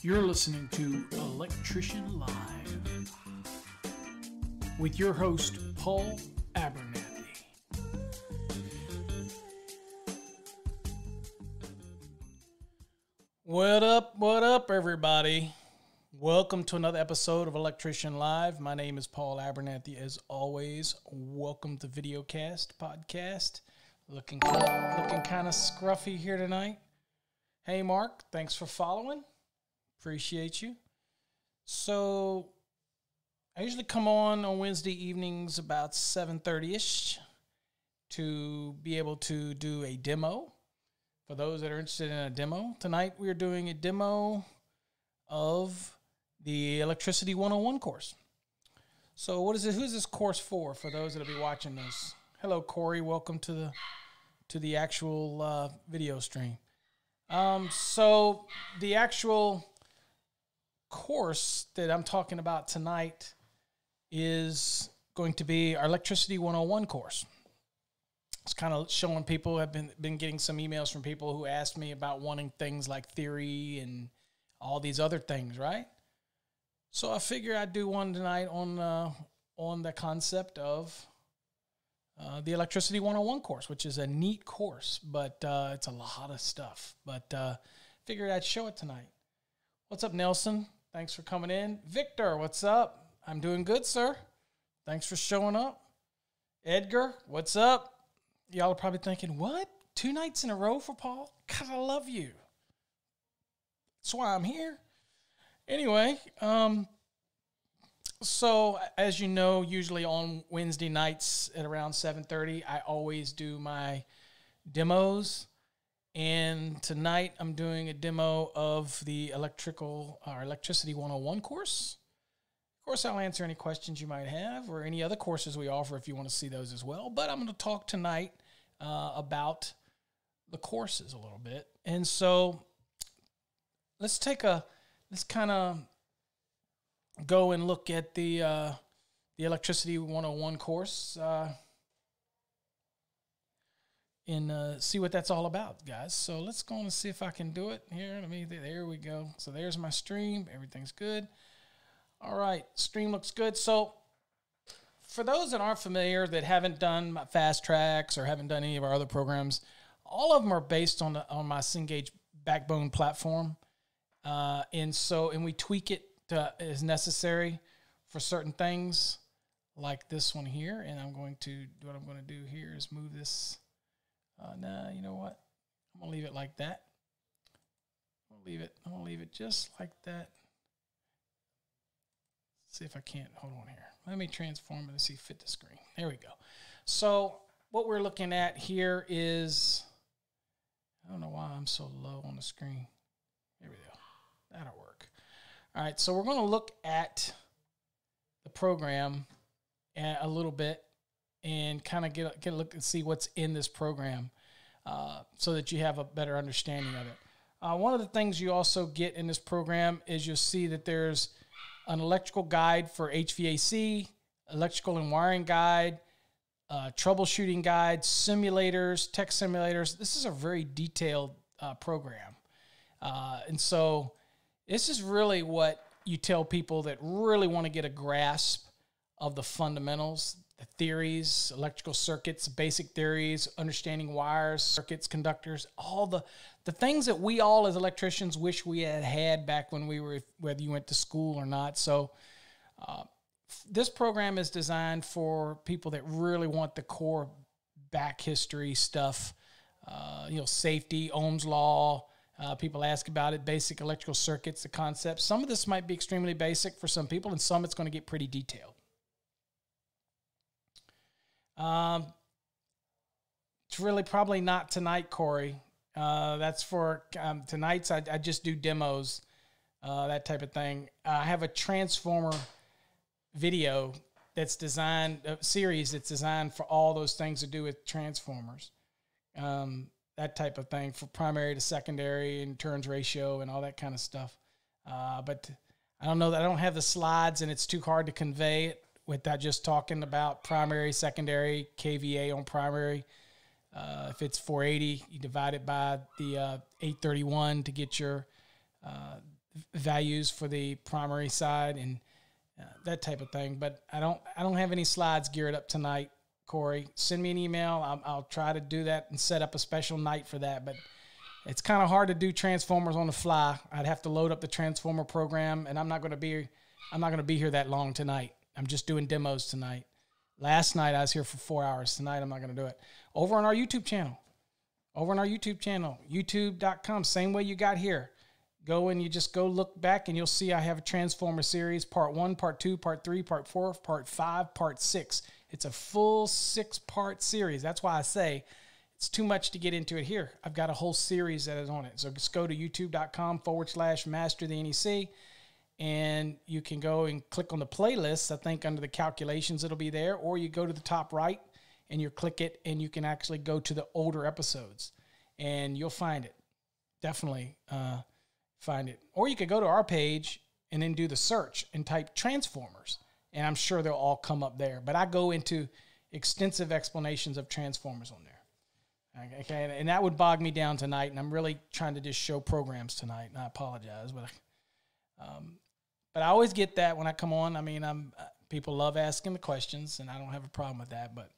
You're listening to Electrician Live with your host, Paul Abernathy. What up, what up, everybody? Welcome to another episode of Electrician Live. My name is Paul Abernathy. As always, welcome to Videocast Podcast. Looking looking kind of scruffy here tonight. Hey, Mark, thanks for following. Appreciate you. So, I usually come on on Wednesday evenings about 7:30ish to be able to do a demo. For those that are interested in a demo, tonight we are doing a demo of the Electricity 101 course. So, what is it? Who's this course for? For those that'll be watching this. Hello, Corey. Welcome to the to the actual uh, video stream. Um, so, the actual course that I'm talking about tonight is going to be our Electricity 101 course. It's kind of showing people have been been getting some emails from people who asked me about wanting things like theory and all these other things, right? So I figure I'd do one tonight on uh, on the concept of uh, the Electricity 101 course, which is a neat course, but uh, it's a lot of stuff. But uh, figured I'd show it tonight. What's up, Nelson? Thanks for coming in. Victor, what's up? I'm doing good, sir. Thanks for showing up. Edgar, what's up? Y'all are probably thinking, what? Two nights in a row for Paul? God, I love you. That's why I'm here. Anyway, um, so as you know, usually on Wednesday nights at around 7:30, I always do my demos. And tonight I'm doing a demo of the electrical or electricity 101 course. Of course, I'll answer any questions you might have or any other courses we offer if you want to see those as well. But I'm going to talk tonight uh, about the courses a little bit. And so let's take a let's kind of go and look at the uh, the electricity 101 course uh, and uh, see what that's all about, guys. So let's go and see if I can do it here. Let me. There we go. So there's my stream. Everything's good. All right, stream looks good. So for those that aren't familiar, that haven't done my fast tracks or haven't done any of our other programs, all of them are based on the, on my Cengage backbone platform. Uh, and so, and we tweak it to, as necessary for certain things, like this one here. And I'm going to what I'm going to do here is move this. Uh, nah, you know what? I'm gonna leave it like that. I'm gonna leave it. I'm gonna leave it just like that. see if I can't. Hold on here. Let me transform it and see fit the screen. There we go. So what we're looking at here is. I don't know why I'm so low on the screen. There we go. That'll work. All right, so we're going to look at the program a little bit and kind of get, get a look and see what's in this program uh, so that you have a better understanding of it. Uh, one of the things you also get in this program is you'll see that there's an electrical guide for HVAC, electrical and wiring guide, uh, troubleshooting guide, simulators, tech simulators. This is a very detailed uh, program. Uh, and so this is really what you tell people that really want to get a grasp of the fundamentals, the theories, electrical circuits, basic theories, understanding wires, circuits, conductors, all the the things that we all as electricians wish we had had back when we were whether you went to school or not. So uh, this program is designed for people that really want the core back history stuff, uh, you know, safety, Ohm's law, uh, people ask about it, basic electrical circuits, the concepts. Some of this might be extremely basic for some people, and some it's going to get pretty detailed. Um, it's really probably not tonight, Corey. Uh, that's for um, tonight's. I, I, just do demos, uh, that type of thing. I have a transformer video that's designed, a series that's designed for all those things to do with transformers. Um, that type of thing for primary to secondary and turns ratio and all that kind of stuff. Uh, but I don't know that I don't have the slides and it's too hard to convey it without just talking about primary, secondary, KVA on primary. Uh, if it's 480, you divide it by the uh, 831 to get your uh, values for the primary side and uh, that type of thing. But I don't I don't have any slides geared up tonight. Corey, send me an email. I'll, I'll try to do that and set up a special night for that. But it's kind of hard to do transformers on the fly. I'd have to load up the transformer program, and I'm not going to be I'm not going to be here that long tonight. I'm just doing demos tonight. Last night I was here for four hours. Tonight I'm not going to do it. Over on our YouTube channel, over on our YouTube channel, youtube.com, same way you got here. Go and you just go look back and you'll see I have a Transformer series, part one, part two, part three, part four, part five, part six. It's a full six part series. That's why I say it's too much to get into it here. I've got a whole series that is on it. So just go to youtube.com forward slash master the NEC and you can go and click on the playlists. I think under the calculations it'll be there, or you go to the top right and you click it and you can actually go to the older episodes and you'll find it. Definitely uh, find it. Or you could go to our page and then do the search and type Transformers, and I'm sure they'll all come up there. But I go into extensive explanations of Transformers on there. Okay, and that would bog me down tonight, and I'm really trying to just show programs tonight, and I apologize, but um, but I always get that when I come on. I mean, I'm uh, people love asking the questions, and I don't have a problem with that. But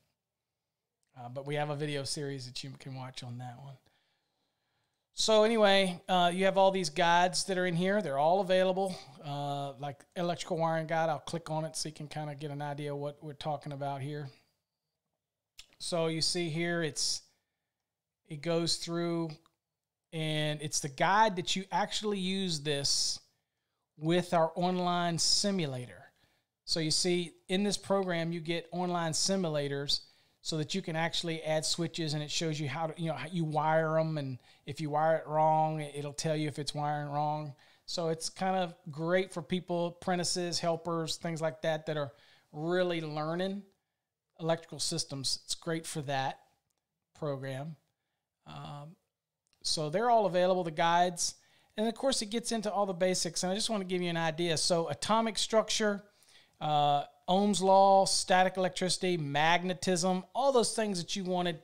uh, but we have a video series that you can watch on that one. So anyway, uh, you have all these guides that are in here. They're all available, uh, like electrical wiring guide. I'll click on it so you can kind of get an idea what we're talking about here. So you see here, it's it goes through, and it's the guide that you actually use this with our online simulator. So you see, in this program, you get online simulators so that you can actually add switches and it shows you how to, you know, how you wire them. And if you wire it wrong, it'll tell you if it's wiring wrong. So it's kind of great for people, apprentices, helpers, things like that, that are really learning electrical systems. It's great for that program. Um, so they're all available, the guides. And of course, it gets into all the basics. And I just want to give you an idea. So, atomic structure, uh, Ohm's law, static electricity, magnetism, all those things that you wanted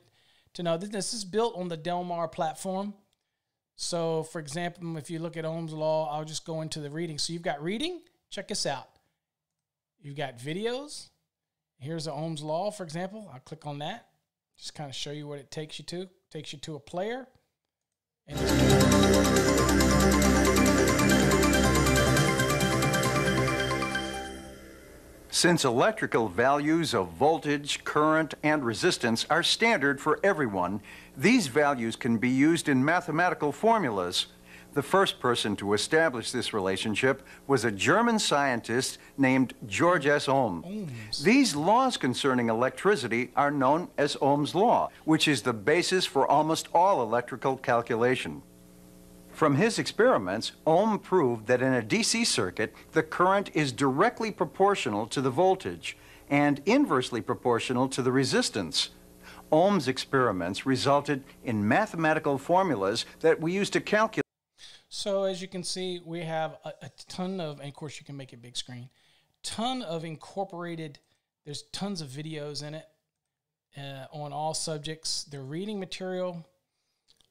to know. This is built on the Delmar platform. So, for example, if you look at Ohm's law, I'll just go into the reading. So, you've got reading. Check this out. You've got videos. Here's the Ohm's law, for example. I'll click on that. Just kind of show you what it takes you to. takes you to a player. Since electrical values of voltage, current, and resistance are standard for everyone, these values can be used in mathematical formulas. The first person to establish this relationship was a German scientist named George S. Ohm. Ohms. These laws concerning electricity are known as Ohm's law, which is the basis for almost all electrical calculation. From his experiments, Ohm proved that in a DC circuit, the current is directly proportional to the voltage and inversely proportional to the resistance. Ohm's experiments resulted in mathematical formulas that we use to calculate so as you can see, we have a, a ton of, and of course you can make it big screen, ton of incorporated, there's tons of videos in it uh, on all subjects. The reading material,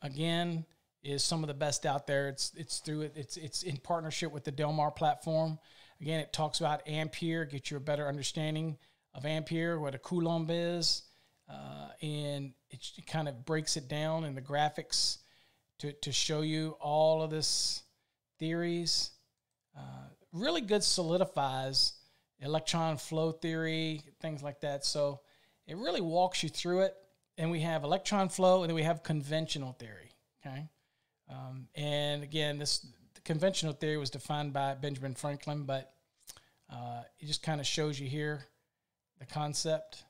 again, is some of the best out there. It's it's through it. It's it's in partnership with the Delmar platform. Again, it talks about ampere, get you a better understanding of ampere, what a coulomb is, uh, and it kind of breaks it down in the graphics to, to show you all of this theories. Uh, really good solidifies electron flow theory, things like that. So it really walks you through it. And we have electron flow, and then we have conventional theory. Okay, um, and again, this conventional theory was defined by Benjamin Franklin, but uh, it just kind of shows you here the concept.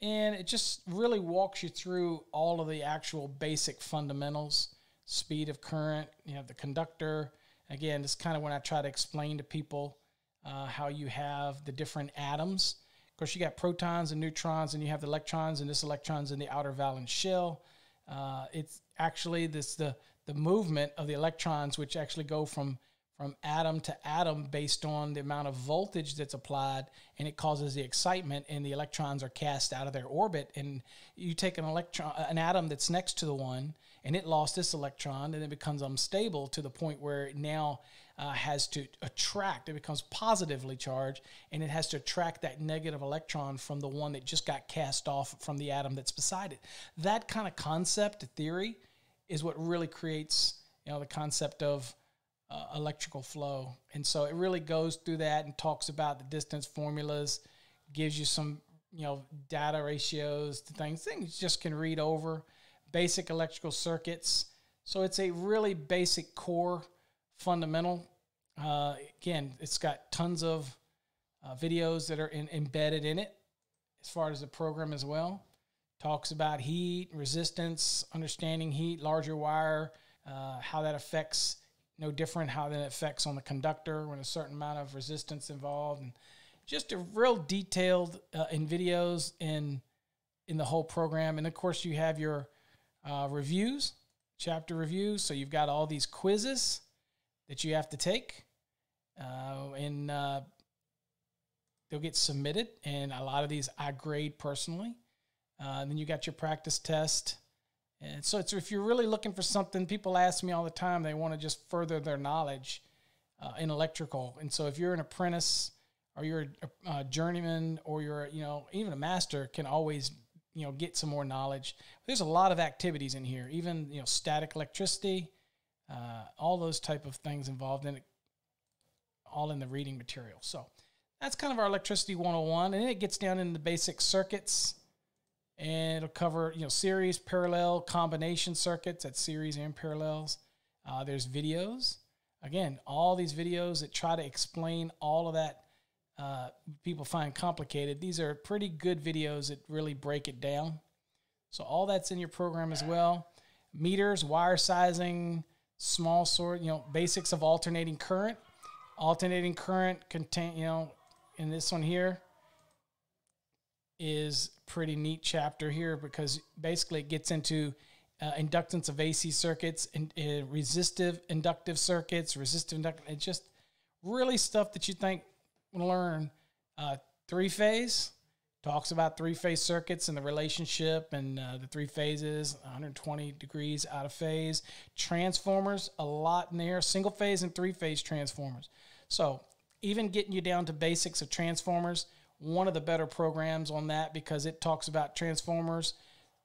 And it just really walks you through all of the actual basic fundamentals speed of current you have the conductor. Again this kind of when i try to explain to people uh, how you have the different atoms. Of course you got protons and neutrons and you have the electrons and this electrons in the outer valence shell. Uh, it's actually this the the movement of the electrons which actually go from from atom to atom based on the amount of voltage that's applied and it causes the excitement and the electrons are cast out of their orbit and you take an electron an atom that's next to the one and it lost this electron and it becomes unstable to the point where it now uh, has to attract, it becomes positively charged, and it has to attract that negative electron from the one that just got cast off from the atom that's beside it. That kind of concept, theory, is what really creates you know the concept of uh, electrical flow. And so it really goes through that and talks about the distance formulas, gives you some you know data ratios to things things just can read over basic electrical circuits. So it's a really basic core fundamental. Uh, again it's got tons of uh, videos that are in, embedded in it as far as the program as well talks about heat resistance understanding heat larger wire uh, how that affects no different how that affects on the conductor when a certain amount of resistance involved and just a real detailed uh, in videos in in the whole program. And of course, you have your uh, reviews, chapter reviews. So you've got all these quizzes that you have to take, uh, and uh, they'll get submitted. And a lot of these I grade personally. Uh, and then you got your practice test. And so it's, if you're really looking for something, people ask me all the time, they want to just further their knowledge uh, in electrical. And so if you're an apprentice, or you're a, a journeyman or you're you know even a master can always you know get some more knowledge there's a lot of activities in here even you know static electricity uh, all those type of things involved in it all in the reading material so that's kind of our electricity 101 and then it gets down into the basic circuits and it'll cover you know series parallel combination circuits at series and parallels uh, there's videos again all these videos that try to explain all of that uh, people find complicated. These are pretty good videos that really break it down. So all that's in your program as well. Meters, wire sizing, small sort, you know, basics of alternating current. Alternating current contain, you know, in this one here is pretty neat chapter here because basically it gets into uh, inductance of AC circuits and uh, resistive inductive circuits, resistive inductive. It's just really stuff that you think learn uh, three phase talks about three phase circuits and the relationship and uh, the three phases 120 degrees out of phase transformers a lot in there single phase and three phase transformers so even getting you down to basics of transformers one of the better programs on that because it talks about transformers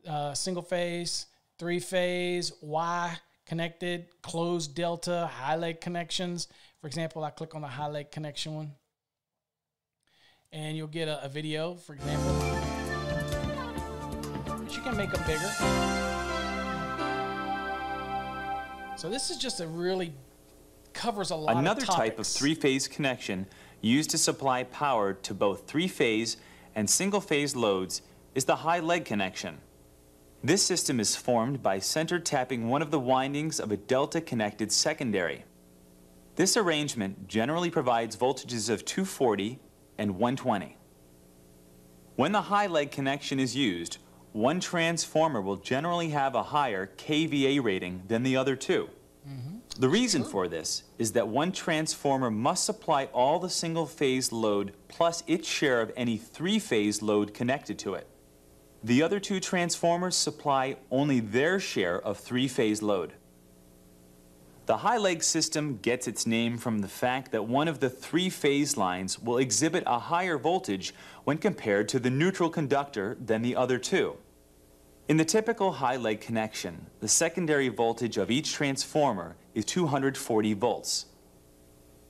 uh, single phase three phase y connected closed delta high leg connections. For example i click on the high leg connection one. And you'll get a, a video, for example, that you can make them bigger. So this is just a really covers a lot Another of type of three-phase connection used to supply power to both three-phase and single-phase loads is the high leg connection. This system is formed by center tapping one of the windings of a delta-connected secondary. This arrangement generally provides voltages of 240 and 120. When the high leg connection is used, one transformer will generally have a higher kVA rating than the other 2 mm -hmm. The reason for this is that one transformer must supply all the single-phase load plus its share of any three-phase load connected to it. The other two transformers supply only their share of three-phase load. The high leg system gets its name from the fact that one of the three phase lines will exhibit a higher voltage when compared to the neutral conductor than the other two. In the typical high leg connection, the secondary voltage of each transformer is 240 volts.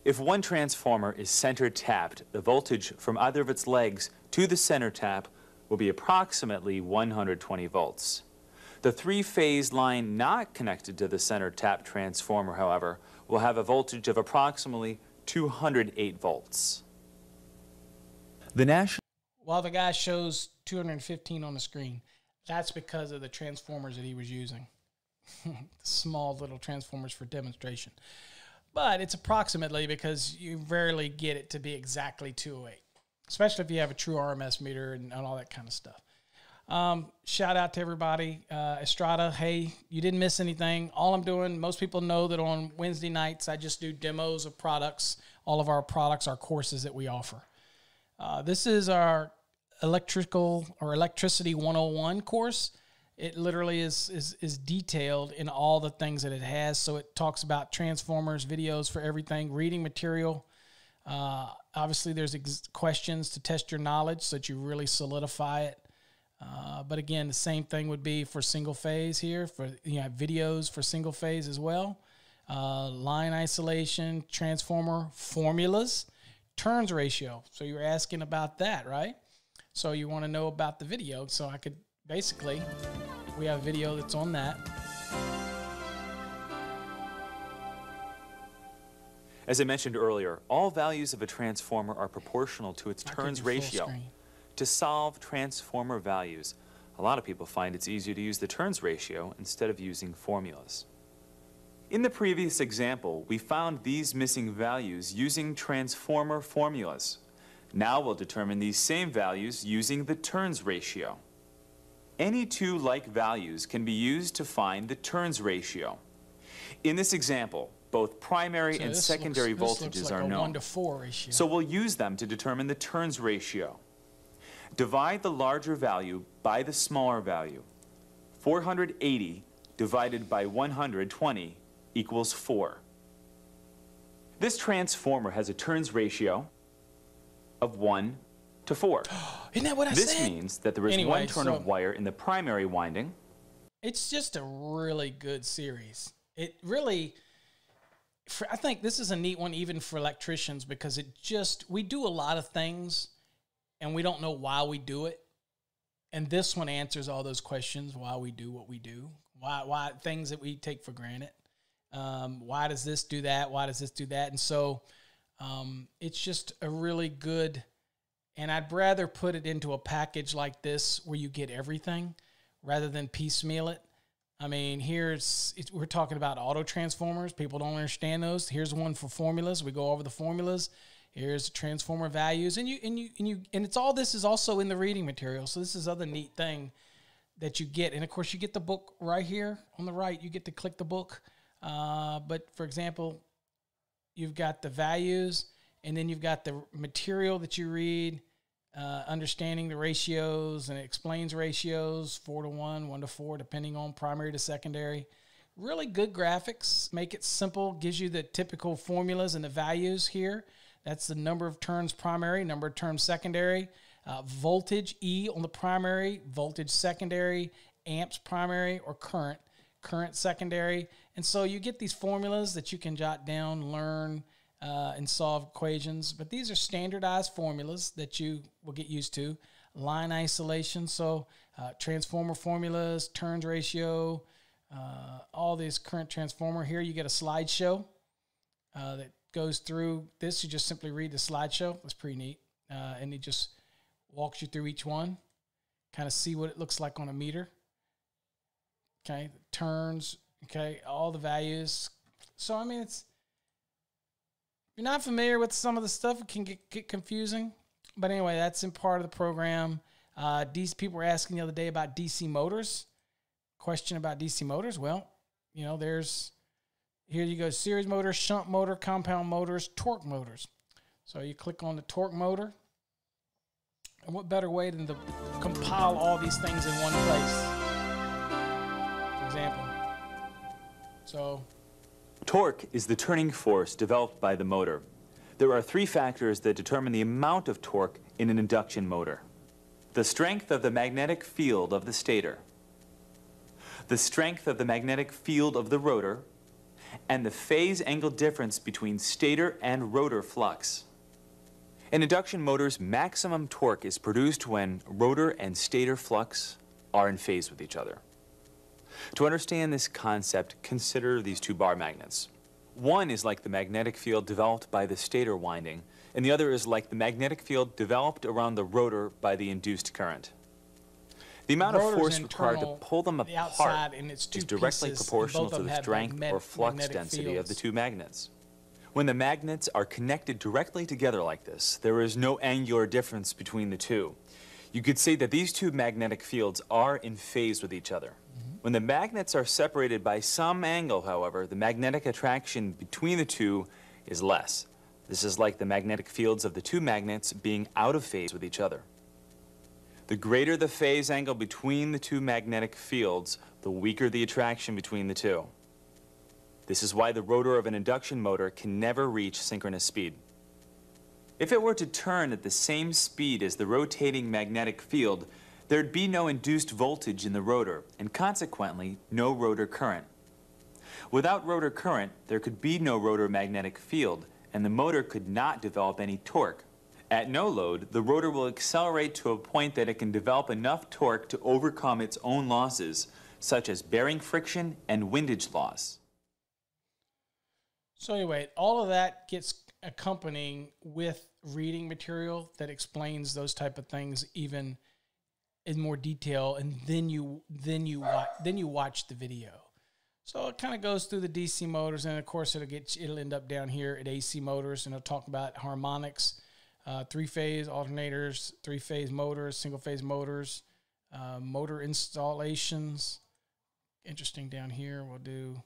If one transformer is center tapped, the voltage from either of its legs to the center tap will be approximately 120 volts. The three-phase line not connected to the center tap transformer, however, will have a voltage of approximately 208 volts. The national While the guy shows 215 on the screen, that's because of the transformers that he was using. Small little transformers for demonstration. But it's approximately because you rarely get it to be exactly 208, especially if you have a true RMS meter and, and all that kind of stuff. Um, shout out to everybody. Uh, Estrada, hey, you didn't miss anything. All I'm doing, most people know that on Wednesday nights, I just do demos of products, all of our products, our courses that we offer. Uh, this is our electrical or electricity 101 course. It literally is, is is detailed in all the things that it has. So it talks about transformers, videos for everything, reading material. Uh, obviously, there's ex- questions to test your knowledge so that you really solidify it. Uh, but again, the same thing would be for single phase here. For you know, videos for single phase as well. Uh, line isolation, transformer formulas, turns ratio. So you're asking about that, right? So you want to know about the video. So I could basically, we have a video that's on that. As I mentioned earlier, all values of a transformer are proportional to its turns ratio. screen. To solve transformer values, a lot of people find it's easier to use the turns ratio instead of using formulas. In the previous example, we found these missing values using transformer formulas. Now we'll determine these same values using the turns ratio. Any two like values can be used to find the turns ratio. In this example, both primary So and secondary looks, voltages like are known. to four ratio. So we'll use them to determine the turns ratio. Divide the larger value by the smaller value. 480 divided by 120 equals 4. This transformer has a turns ratio of 1 to 4. Isn't that what I This said? means that there is Anyway, one turn so- of wire in the primary winding it's just a really good series. It really, for, I think this is a neat one even for electricians because it just we do a lot of things and we don't know why we do it, and this one answers all those questions why we do what we do, why why things that we take for granted. Um, why does this do that? Why does this do that? And so um, it's just a really good. And I'd rather put it into a package like this where you get everything rather than piecemeal it. I mean, here's we're talking about auto transformers. People don't understand those. Here's one for formulas. We go over the formulas. Here's transformer values, and you and you and you and it's all this is also in the reading material. So this is other neat thing that you get, and of course you get the book right here on the right. You get to click the book. Uh, but for example, you've got the values, and then you've got the material that you read, uh, understanding the ratios, and it explains ratios four to one, one to four, depending on primary to secondary. Really good graphics, make it simple, gives you the typical formulas and the values here. That's the number of turns primary, number of turns secondary, uh, voltage E on the primary, voltage secondary, amps primary, or current current secondary. And so you get these formulas that you can jot down, learn, uh, and solve equations. But these are standardized formulas that you will get used to. Line isolation, so uh, transformer formulas, turns ratio, uh, all these current transformer. Here you get a slideshow uh, that goes through this. You just simply read the slideshow. It's pretty neat. Uh, and it just walks you through each one, kind of see what it looks like on a meter okay turns okay all the values so i mean it's you're not familiar with some of the stuff it can get, get confusing but anyway that's in part of the program. Uh, these people were asking the other day about dc motors. Question about dc motors? Well you know there's here you go series motor shunt motor compound motors torque motors. So you click on the torque motor and what better way than to compile all these things in one place? For example. So, Torque is the turning force developed by the motor. There are three factors that determine the amount of torque in an induction motor. The strength of the magnetic field of the stator, the strength of the magnetic field of the rotor, and the phase angle difference between stator and rotor flux. In induction motors, maximum torque is produced when rotor and stator flux are in phase with each other. To understand this concept, consider these two bar magnets. One is like the magnetic field developed by the stator winding, and the other is like the magnetic field developed around the rotor by the induced current. The amount of force required to pull them the apart is directly pieces, proportional to the strength or flux density of the two magnets. When the magnets are connected directly together like this, there is no angular difference between the two. You could say that these two magnetic fields are in phase with each other. When the magnets are separated by some angle, however, the magnetic attraction between the two is less. This is like the magnetic fields of the two magnets being out of phase with each other. The greater the phase angle between the two magnetic fields, the weaker the attraction between the two. This is why the rotor of an induction motor can never reach synchronous speed. If it were to turn at the same speed as the rotating magnetic field, there'd be no induced voltage in the rotor, and consequently, no rotor current. Without rotor current, there could be no rotor magnetic field, and the motor could not develop any torque. At no load, the rotor will accelerate to a point that it can develop enough torque to overcome its own losses, such as bearing friction and windage loss. So anyway, all of that gets accompanying with reading material that explains those type of things even in more detail, and then you then you watch then you watch the video. So it kind of goes through the DC motors, and of course it'll get it'll end up down here at AC motors, and it'll talk about harmonics, uh, three phase alternators, three phase motors, single phase motors, uh, motor installations. Interesting down here, we'll do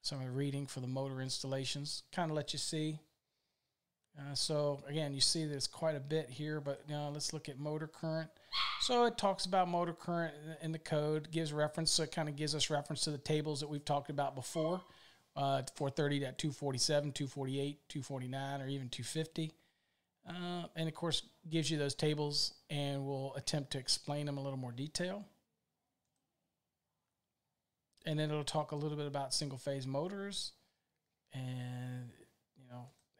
some of the reading for the motor installations, kind of let you see. Uh, so again, you see there's quite a bit here, but know, let's look at motor current. So it talks about motor current in the code, gives reference, so it kind of gives us reference to the tables that we've talked about before, uh, 430.247, 248, 249, or even 250. Uh, and of course, gives you those tables, and we'll attempt to explain them a little more detail. And then it'll talk a little bit about single phase motors, and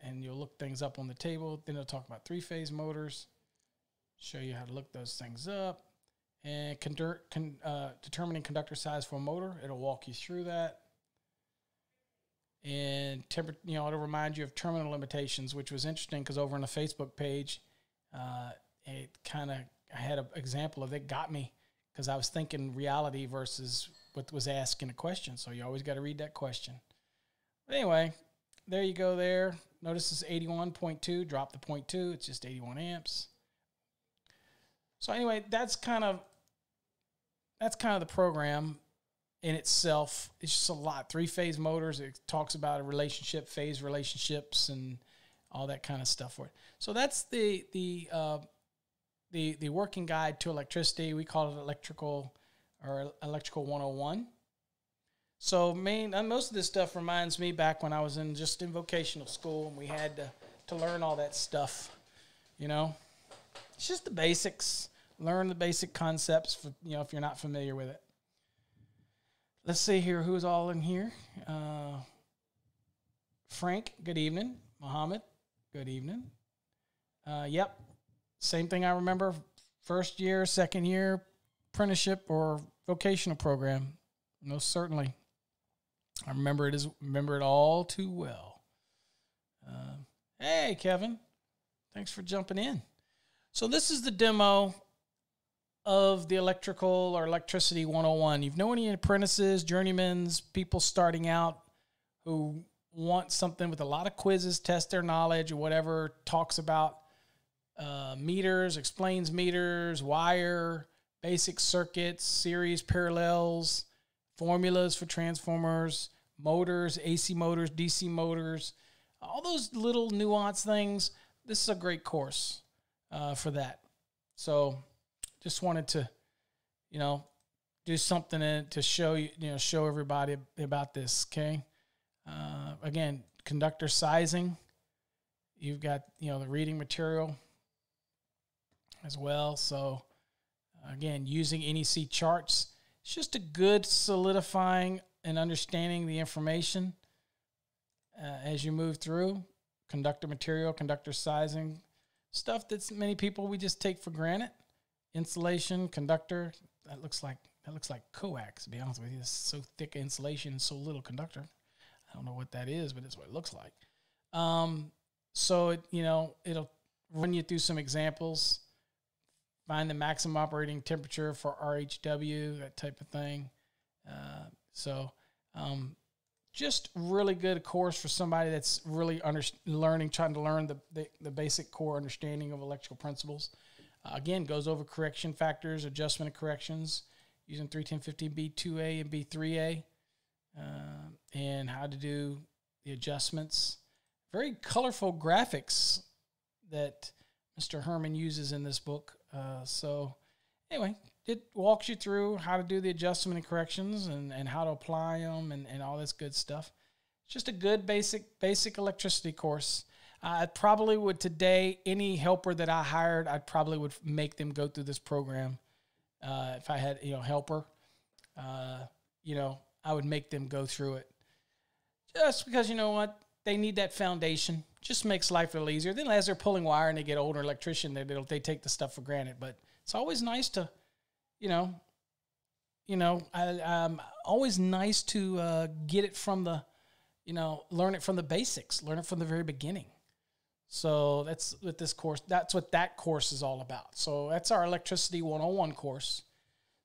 and you'll look things up on the table. Then it'll talk about three phase motors, show you how to look those things up, and conduct, con, uh, determining conductor size for a motor. It'll walk you through that and temper, you know, it'll remind you of terminal limitations, which was interesting because over on the Facebook page, uh, it kind of I had an example of it got me because I was thinking reality versus what was asking a question. So you always got to read that question. But anyway, there you go. There, notice point two. Drop the point two. It's just eighty one amps. So anyway, that's kind of that's kind of the program in itself. It's just a lot. Three phase motors. It talks about a relationship, phase relationships, and all that kind of stuff for it. So that's the the uh, the the working guide to electricity. We call it electrical or electrical 101. So main uh, most of this stuff reminds me back when I was in just in vocational school and we had to, to learn all that stuff. You know, it's just the basics. Learn the basic concepts. For, you know, if you're not familiar with it let's see here who's all in here. Uh, Frank, good evening. Mohammed, good evening. Uh, yep, same thing I remember. First year, second year, apprenticeship or vocational program. Most certainly, I remember it is remember it all too well. Uh, hey, Kevin, thanks for jumping in. So this is the demo of the electrical or electricity 101. You've known any apprentices, journeymans, people starting out who want something with a lot of quizzes, test their knowledge or whatever, talks about uh, meters, explains meters, wire, basic circuits, series parallels, formulas for transformers, motors, AC motors, DC motors, all those little nuance things. This is a great course uh, for that. So just wanted to, you know, do something to show you, you know, show everybody about this. Okay. Uh, again, conductor sizing. You've got, you know, the reading material as well. So, again, using NEC charts, it's just a good solidifying and understanding the information uh, as you move through conductor material, conductor sizing, stuff that many people we just take for granted insulation conductor. That looks like that looks like coax. To be honest with you, it's so thick insulation and so little conductor. I don't know what that is, but it's what it looks like. Um, so it you know it'll run you through some examples. Find the maximum operating temperature for RHW, that type of thing. Uh, so um, just really good course for somebody that's really under, learning, trying to learn the, the, the basic core understanding of electrical principles. Uh, again, goes over correction factors, adjustment of corrections using 31015B2A and B3A, uh, and how to do the adjustments. Very colorful graphics that Mr. Herman uses in this book. Uh, so, anyway, it walks you through how to do the adjustment and corrections and, and how to apply them and, and all this good stuff. It's just a good basic basic electricity course. I probably would today any helper that I hired, I probably would make them go through this program. Uh, if I had you know helper, uh, you know I would make them go through it, just because you know what they need that foundation. Just makes life a little easier. Then as they're pulling wire and they get older electrician, they they take the stuff for granted. But it's always nice to, you know, you know, I, um, always nice to uh, get it from the, you know, learn it from the basics, learn it from the very beginning. So that's what this course, that's what that course is all about. So that's our electricity 101 course.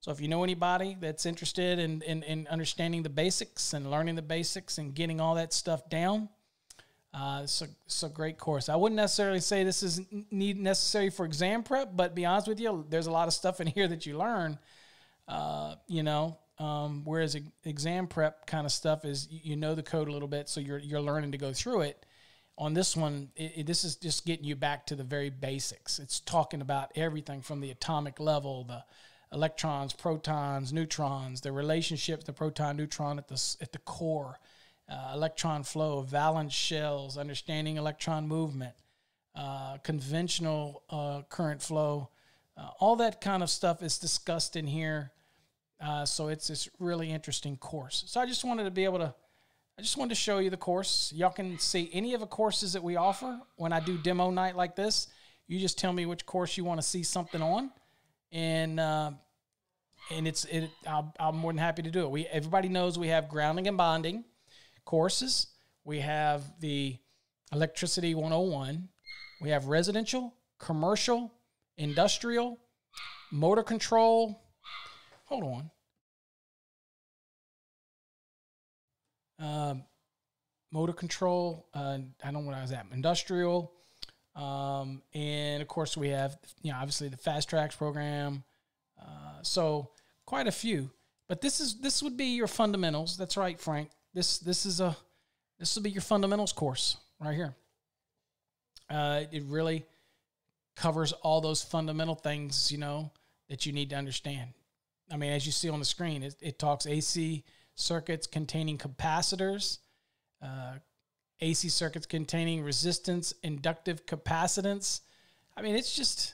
So if you know anybody that's interested in, in, in understanding the basics and learning the basics and getting all that stuff down, uh, it's, a, it's a great course. I wouldn't necessarily say this is need necessary for exam prep, but be honest with you, there's a lot of stuff in here that you learn. Uh, you know, um, whereas exam prep kind of stuff is you know the code a little bit, so you're you're learning to go through it on this one, it, it, this is just getting you back to the very basics. It's talking about everything from the atomic level, the electrons, protons, neutrons, the relationship, the proton neutron at the at the core, uh, electron flow, valence shells, understanding electron movement, uh, conventional uh, current flow, uh, all that kind of stuff is discussed in here. Uh, so it's this really interesting course. So I just wanted to be able to I just wanted to show you the course. Y'all can see any of the courses that we offer when I do demo night like this. You just tell me which course you want to see something on, and uh, and it's it. I'll, I'm more than happy to do it. We everybody knows we have grounding and bonding courses. We have the electricity 101. We have residential, commercial, industrial, motor control. Hold on. um, motor control. Uh, I don't know what I was at. Industrial, um, and of course we have you know obviously the fast tracks program. Uh, so quite a few. But this is this would be your fundamentals. That's right, Frank. This this is a this will be your fundamentals course right here. Uh, it really covers all those fundamental things you know that you need to understand. I mean, as you see on the screen, it, it talks AC circuits containing capacitors, uh, AC circuits containing resistance, inductive capacitance. I mean, it's just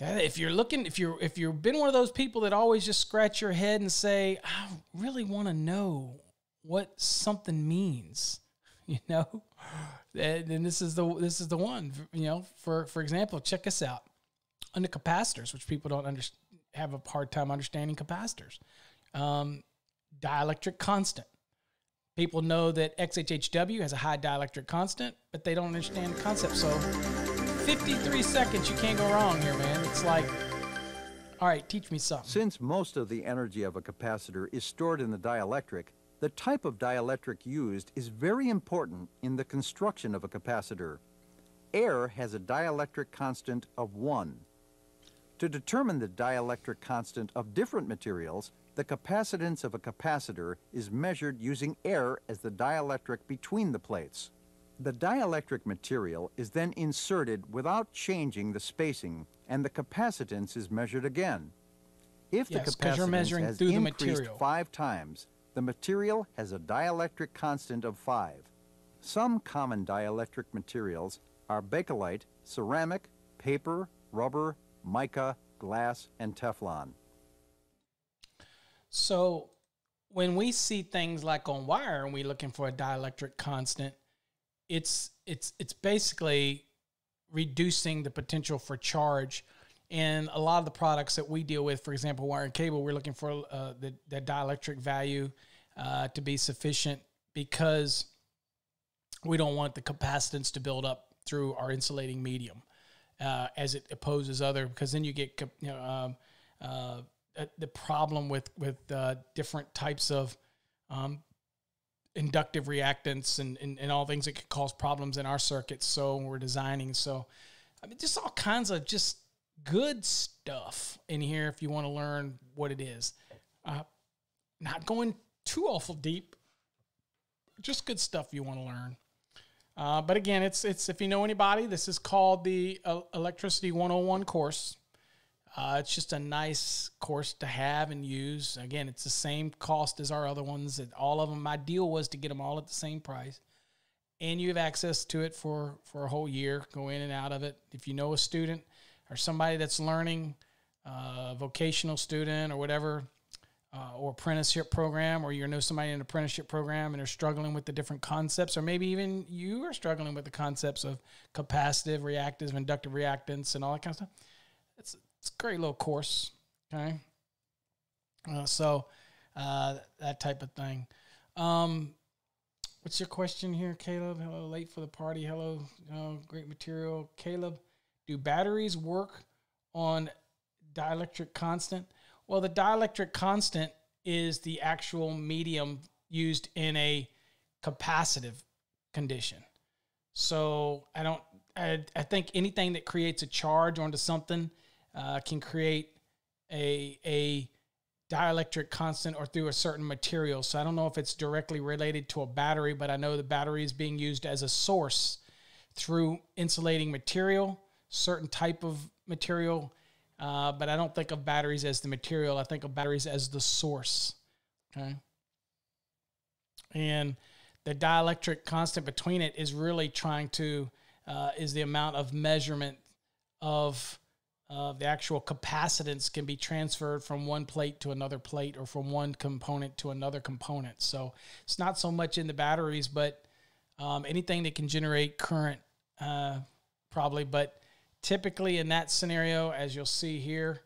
if you're looking, if you're if you've been one of those people that always just scratch your head and say, I really want to know what something means, you know, then this is the this is the one. You know, for for example, check us out on the capacitors, which people don't under, have a hard time understanding capacitors. Um, dielectric constant. People know that XHHW has a high dielectric constant, but they don't understand the concept. So 53 seconds, you can't go wrong here, man. It's like, all right, teach me something. Since most of the energy of a capacitor is stored in the dielectric, the type of dielectric used is very important in the construction of a capacitor. Air has a dielectric constant of 1. To determine the dielectric constant of different materials, the capacitance of a capacitor is measured using air as the dielectric between the plates. The dielectric material is then inserted without changing the spacing, and the capacitance is measured again. If yes, the capacitance has increased material. five times, the material has a dielectric constant of 5. Some common dielectric materials are bakelite, ceramic, paper, rubber, mica, glass, and Teflon. So when we see things like on wire and we're looking for a dielectric constant, it's it's it's basically reducing the potential for charge. And a lot of the products that we deal with, for example, wire and cable, we're looking for uh, the, the dielectric value uh, to be sufficient because we don't want the capacitance to build up through our insulating medium uh, as it opposes other, because then you get you know, um, uh, the problem with with uh, different types of um, inductive reactance and, and, and all things that could cause problems in our circuits. So we're designing. So I mean, just all kinds of just good stuff in here if you want to learn what it is. Uh, not going too awful deep, just good stuff you want to learn. Uh, but again, it's it's if you know anybody, this is called the uh, Electricity 101 course. Uh, it's just a nice course to have and use. Again, it's the same cost as our other ones. All of them. My deal was to get them all at the same price, and you have access to it for for a whole year. Go in and out of it. If you know a student or somebody that's learning, uh, vocational student or whatever, uh, or apprenticeship program, or you know somebody in an apprenticeship program and they're struggling with the different concepts, or maybe even you are struggling with the concepts of capacitive, reactive, inductive reactance, and all that kind of stuff. It's it's a great little course. Okay. Uh, so uh, that type of thing. Um, what's your question here, Caleb? Hello, late for the party. Hello, oh, great material, Caleb. Do batteries work on dielectric constant? Well, the dielectric constant is the actual medium used in a capacitive condition. So I don't. I, I think anything that creates a charge onto something uh, can create a a dielectric constant or through a certain material. So I don't know if it's directly related to a battery, but I know the battery is being used as a source through insulating material, certain type of material. Uh, but I don't think of batteries as the material. I think of batteries as the source. Okay. And the dielectric constant between it is really trying to uh, is the amount of measurement of uh, the actual capacitance can be transferred from one plate to another plate or from one component to another component. So it's not so much in the batteries, but um, anything that can generate current, uh, probably. But typically in that scenario, as you'll see here,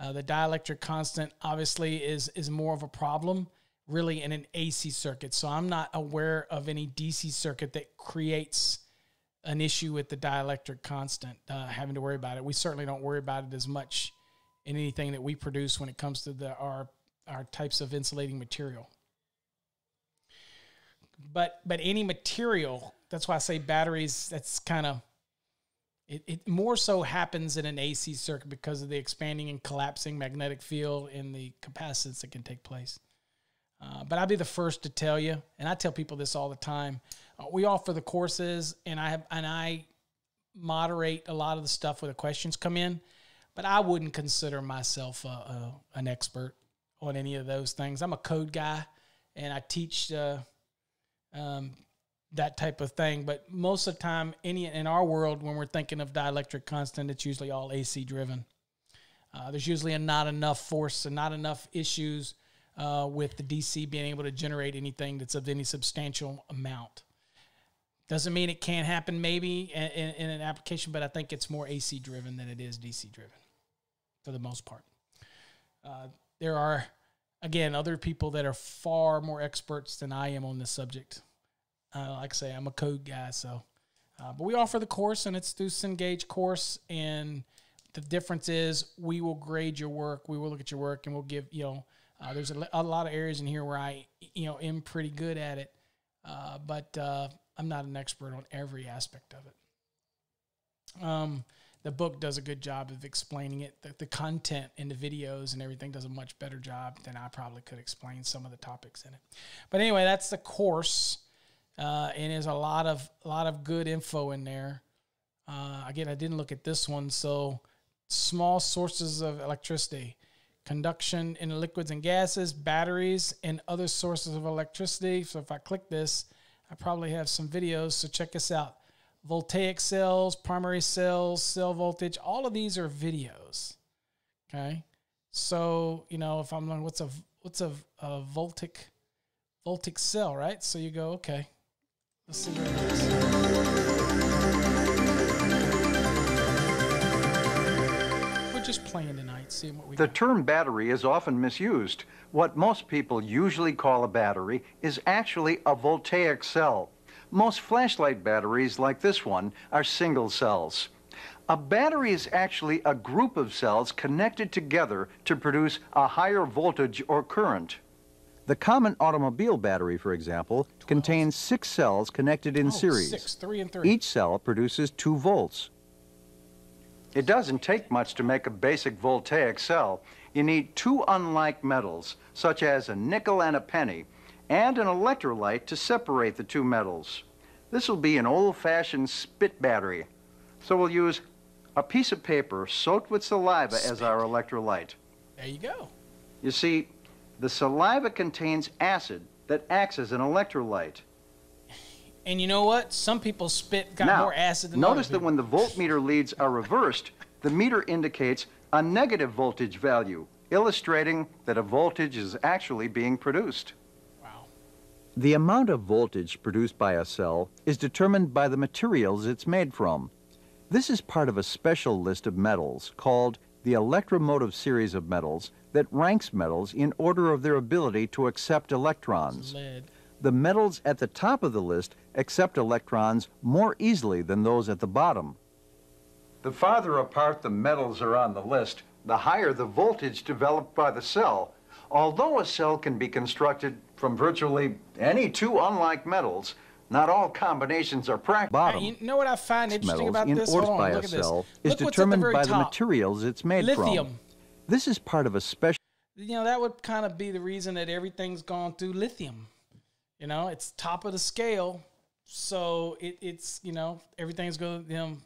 uh, the dielectric constant obviously is is more of a problem really in an AC circuit. So I'm not aware of any DC circuit that creates an issue with the dielectric constant, uh, having to worry about it. We certainly don't worry about it as much in anything that we produce when it comes to the, our our types of insulating material. But but any material, that's why I say batteries. That's kind of it, it more so happens in an AC circuit because of the expanding and collapsing magnetic field and the capacitance that can take place. Uh, but I'll be the first to tell you, and I tell people this all the time. Uh, we offer the courses, and I have, and I moderate a lot of the stuff where the questions come in. But I wouldn't consider myself a, a, an expert on any of those things. I'm a code guy, and I teach uh, um, that type of thing. But most of the time, any in our world, when we're thinking of dielectric constant, it's usually all AC driven. Uh, there's usually a not enough force and not enough issues uh, with the DC being able to generate anything that's of any substantial amount. Doesn't mean it can't happen maybe in, in, an application, but I think it's more AC driven than it is DC driven for the most part. Uh, there are, again, other people that are far more experts than I am on this subject. Uh, like I say, I'm a code guy, so. Uh, but we offer the course, and it's through Cengage course. And the difference is we will grade your work, we will look at your work, and we'll give you know uh, there's a, a, lot of areas in here where I, you know, am pretty good at it, uh, but uh, I'm not an expert on every aspect of it. Um, the book does a good job of explaining it. The, the, content in the videos and everything does a much better job than I probably could explain some of the topics in it. But anyway, that's the course, uh, and there's a lot of a lot of good info in there. Uh, again, I didn't look at this one, so small sources of electricity conduction in liquids and gases, batteries, and other sources of electricity. So if I click this, I probably have some videos. So check this out. Voltaic cells, primary cells, cell voltage, all of these are videos. Okay. So, you know, if I'm learning what's a what's a, a voltic voltic cell, right? So you go, okay. Let's see what it is. Just playing tonight, seeing what we The got. term battery is often misused. What most people usually call a battery is actually a voltaic cell. Most flashlight batteries, like this one, are single cells. A battery is actually a group of cells connected together to produce a higher voltage or current. The common automobile battery, for example, 12. contains six cells connected in oh, series. Six, three and three. Each cell produces two volts. It doesn't take much to make a basic voltaic cell. You need two unlike metals, such as a nickel and a penny, and an electrolyte to separate the two metals. This will be an old-fashioned spit battery. So we'll use a piece of paper soaked with saliva as our electrolyte. There you go. You see, the saliva contains acid that acts as an electrolyte. And you know what? Some people spit got now, more acid than notice that when the voltmeter leads are reversed, the meter indicates a negative voltage value, illustrating that a voltage is actually being produced. Wow. The amount of voltage produced by a cell is determined by the materials it's made from. This is part of a special list of metals called the electromotive series of metals that ranks metals in order of their ability to accept electrons. Lead. The metals at the top of the list accept electrons more easily than those at the bottom. The farther apart the metals are on the list, the higher the voltage developed by the cell. Although a cell can be constructed from virtually any two unlike metals, not all combinations are practical. Hey, you know what I find interesting metals about in this? Hold on, by look a at this. cell is Look what's at the determined very by the top. materials it's made from. Lithium. This is part of a special You know, that would kind of be the reason that everything's gone through lithium. You know, it's top of the scale. So it, it's, you know, everything's going to, um,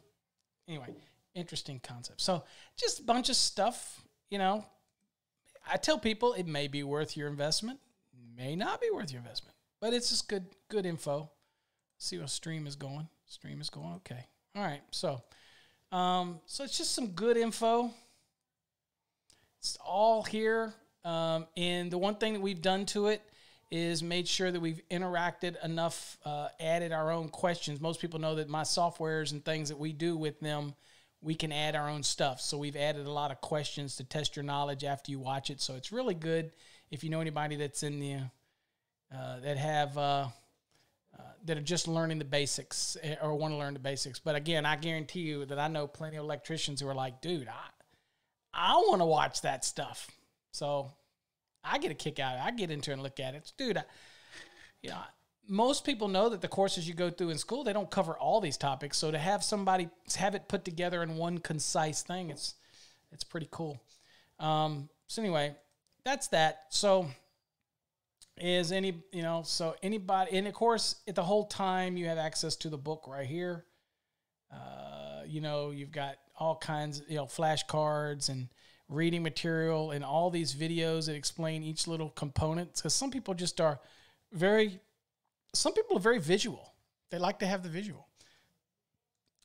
anyway, interesting concept. So just a bunch of stuff, you know. I tell people it may be worth your investment, may not be worth your investment, but it's just good, good info. See what stream is going. Stream is going. Okay. All right. So, um, so it's just some good info. It's all here. Um, and the one thing that we've done to it is made sure that we've interacted enough, uh, added our own questions. Most people know that my softwares and things that we do with them, we can add our own stuff. So we've added a lot of questions to test your knowledge after you watch it. So it's really good if you know anybody that's in the uh, that have uh, uh, that are just learning the basics eh, or want to learn the basics. But again, I guarantee you that I know plenty of electricians who are like, dude, I I want to watch that stuff. So I get a kick out of it. I get into it and look at it. Dude, I, you know, most people know that the courses you go through in school, they don't cover all these topics. So to have somebody have it put together in one concise thing, it's it's pretty cool. Um, so anyway, that's that. So is any you know so anybody and of course at the whole time you have access to the book right here uh, you know you've got all kinds you know flashcards and reading material and all these videos that explain each little component because some people just are very some people are very visual they like to have the visual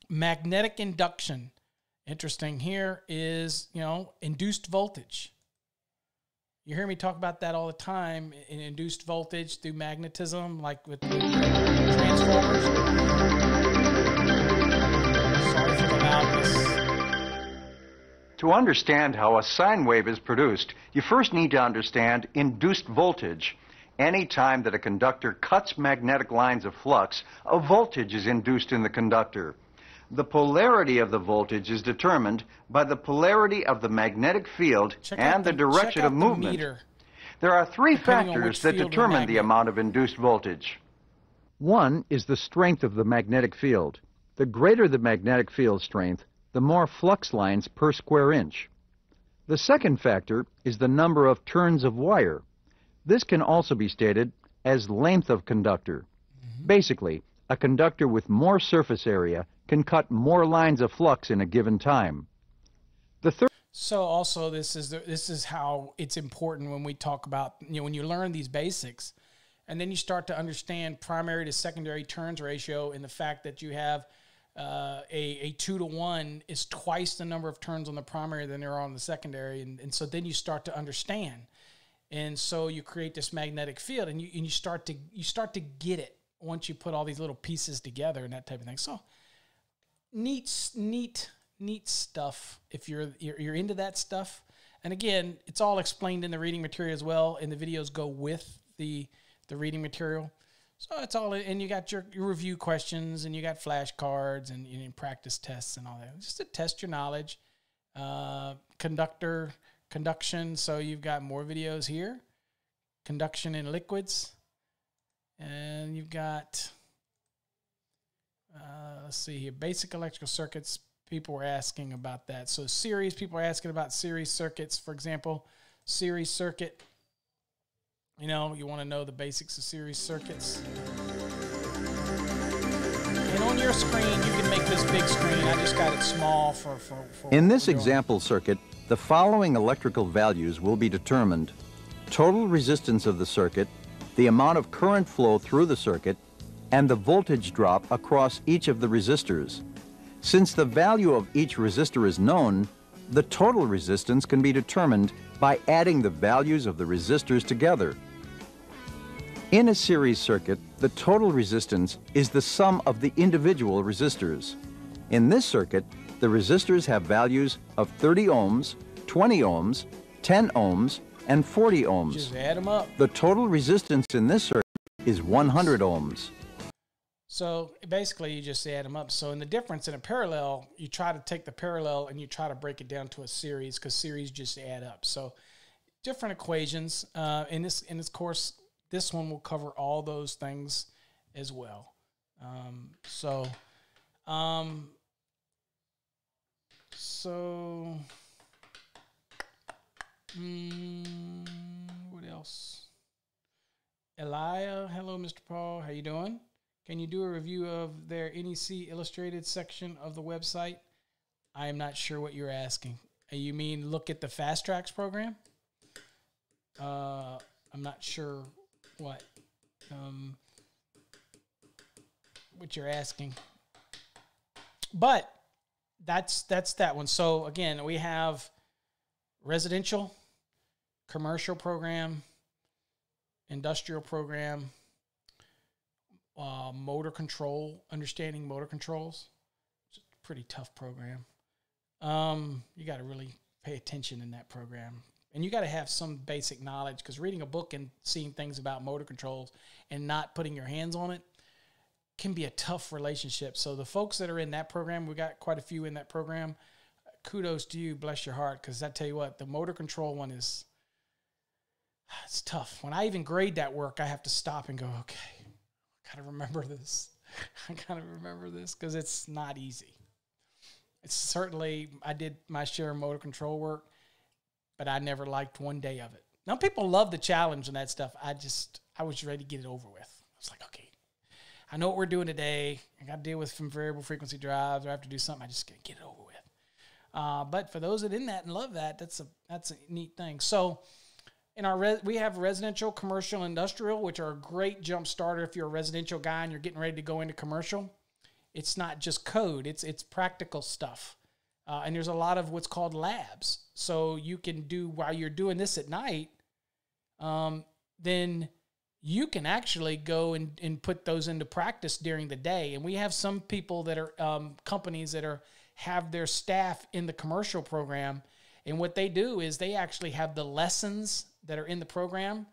magnetic induction interesting here is you know induced voltage you hear me talk about that all the time in induced voltage through magnetism, like with, transformers. Sorry for the loudness. To understand how a sine wave is produced, you first need to understand induced voltage. Any time that a conductor cuts magnetic lines of flux, a voltage is induced in the conductor. The polarity of the voltage is determined by the polarity of the magnetic field Check and the, check direction of the movement. meter. There are three Depending factors that determine the amount of induced voltage. One is the strength of the magnetic field. The greater the magnetic field strength, the more flux lines per square inch. The second factor is the number of turns of wire. This can also be stated as length of conductor. Mm-hmm. Basically, a conductor with more surface area can cut more lines of flux in a given time. The third So also this is the, this is how it's important when we talk about you know when you learn these basics, and then you start to understand primary to secondary turns ratio and the fact that you have uh, a a two to one is twice the number of turns on the primary than there are on the secondary, and, and so then you start to understand, and so you create this magnetic field, and you and you start to you start to get it once you put all these little pieces together and that type of thing. So neat, neat, neat stuff. If you're, you're you're into that stuff, and again, it's all explained in the reading material as well, and the videos go with the the reading material. So it's all, and you got your, your review questions, and you got flashcards, and, and practice tests, and all that, just to test your knowledge. Uh, conductor conduction. So you've got more videos here. Conduction in liquids, and you've got uh, let's see here. Basic electrical circuits. People were asking about that. So series. People are asking about series circuits. For example, series circuit. You know, you want to know the basics of series circuits. And on your screen, you can make this big screen. I just got it small for. for, for In this example circuit, the following electrical values will be determined. Total resistance of the circuit, the amount of current flow through the circuit, and the voltage drop across each of the resistors. Since the value of each resistor is known, the total resistance can be determined by adding the values of the resistors together. In a series circuit, the total resistance is the sum of the individual resistors. In this circuit, the resistors have values of 30 ohms, 20 ohms, 10 ohms, and 40 ohms. Just add them up. The total resistance in this circuit is 100 ohms. So basically, you just add them up. So in the difference in a parallel, you try to take the parallel and you try to break it down to a series because series just add up. So different equations. Uh, in this in this course, this one will cover all those things as well. Um, so, um, so, mm, what else? Elia, hello, Mr. Paul. How you doing? Can you do a review of their NEC Illustrated section of the website? I am not sure what you're asking. Uh, You mean look at the Fast Tracks program? Uh, I'm not sure what um, what you're asking, but that's that's that one. So again, we have residential, commercial program, industrial program, uh, motor control, understanding motor controls. It's a pretty tough program. Um, you got to really pay attention in that program. And you got to have some basic knowledge because reading a book and seeing things about motor controls and not putting your hands on it can be a tough relationship. So the folks that are in that program, we got quite a few in that program. Kudos to you, bless your heart, because I tell you what, the motor control one is it's tough. When I even grade that work, I have to stop and go, okay, I gotta remember this. I gotta remember this because it's not easy. It's certainly I did my share of motor control work, but I never liked one day of it. Now people love the challenge and that stuff. I just I was ready to get it over with. I was like, okay, I know what we're doing today. I got to deal with some variable frequency drives, or I have to do something. I just gotta get it over with. Uh, but for those that in that and love that, that's a that's a neat thing. So in our res- we have residential, commercial, industrial, which are a great jump starter if you're a residential guy and you're getting ready to go into commercial. It's not just code; it's it's practical stuff, uh, and there's a lot of what's called labs. So you can do while you're doing this at night. Um, then you can actually go and, and put those into practice during the day. And we have some people that are um, companies that are have their staff in the commercial program, and what they do is they actually have the lessons that are in the program,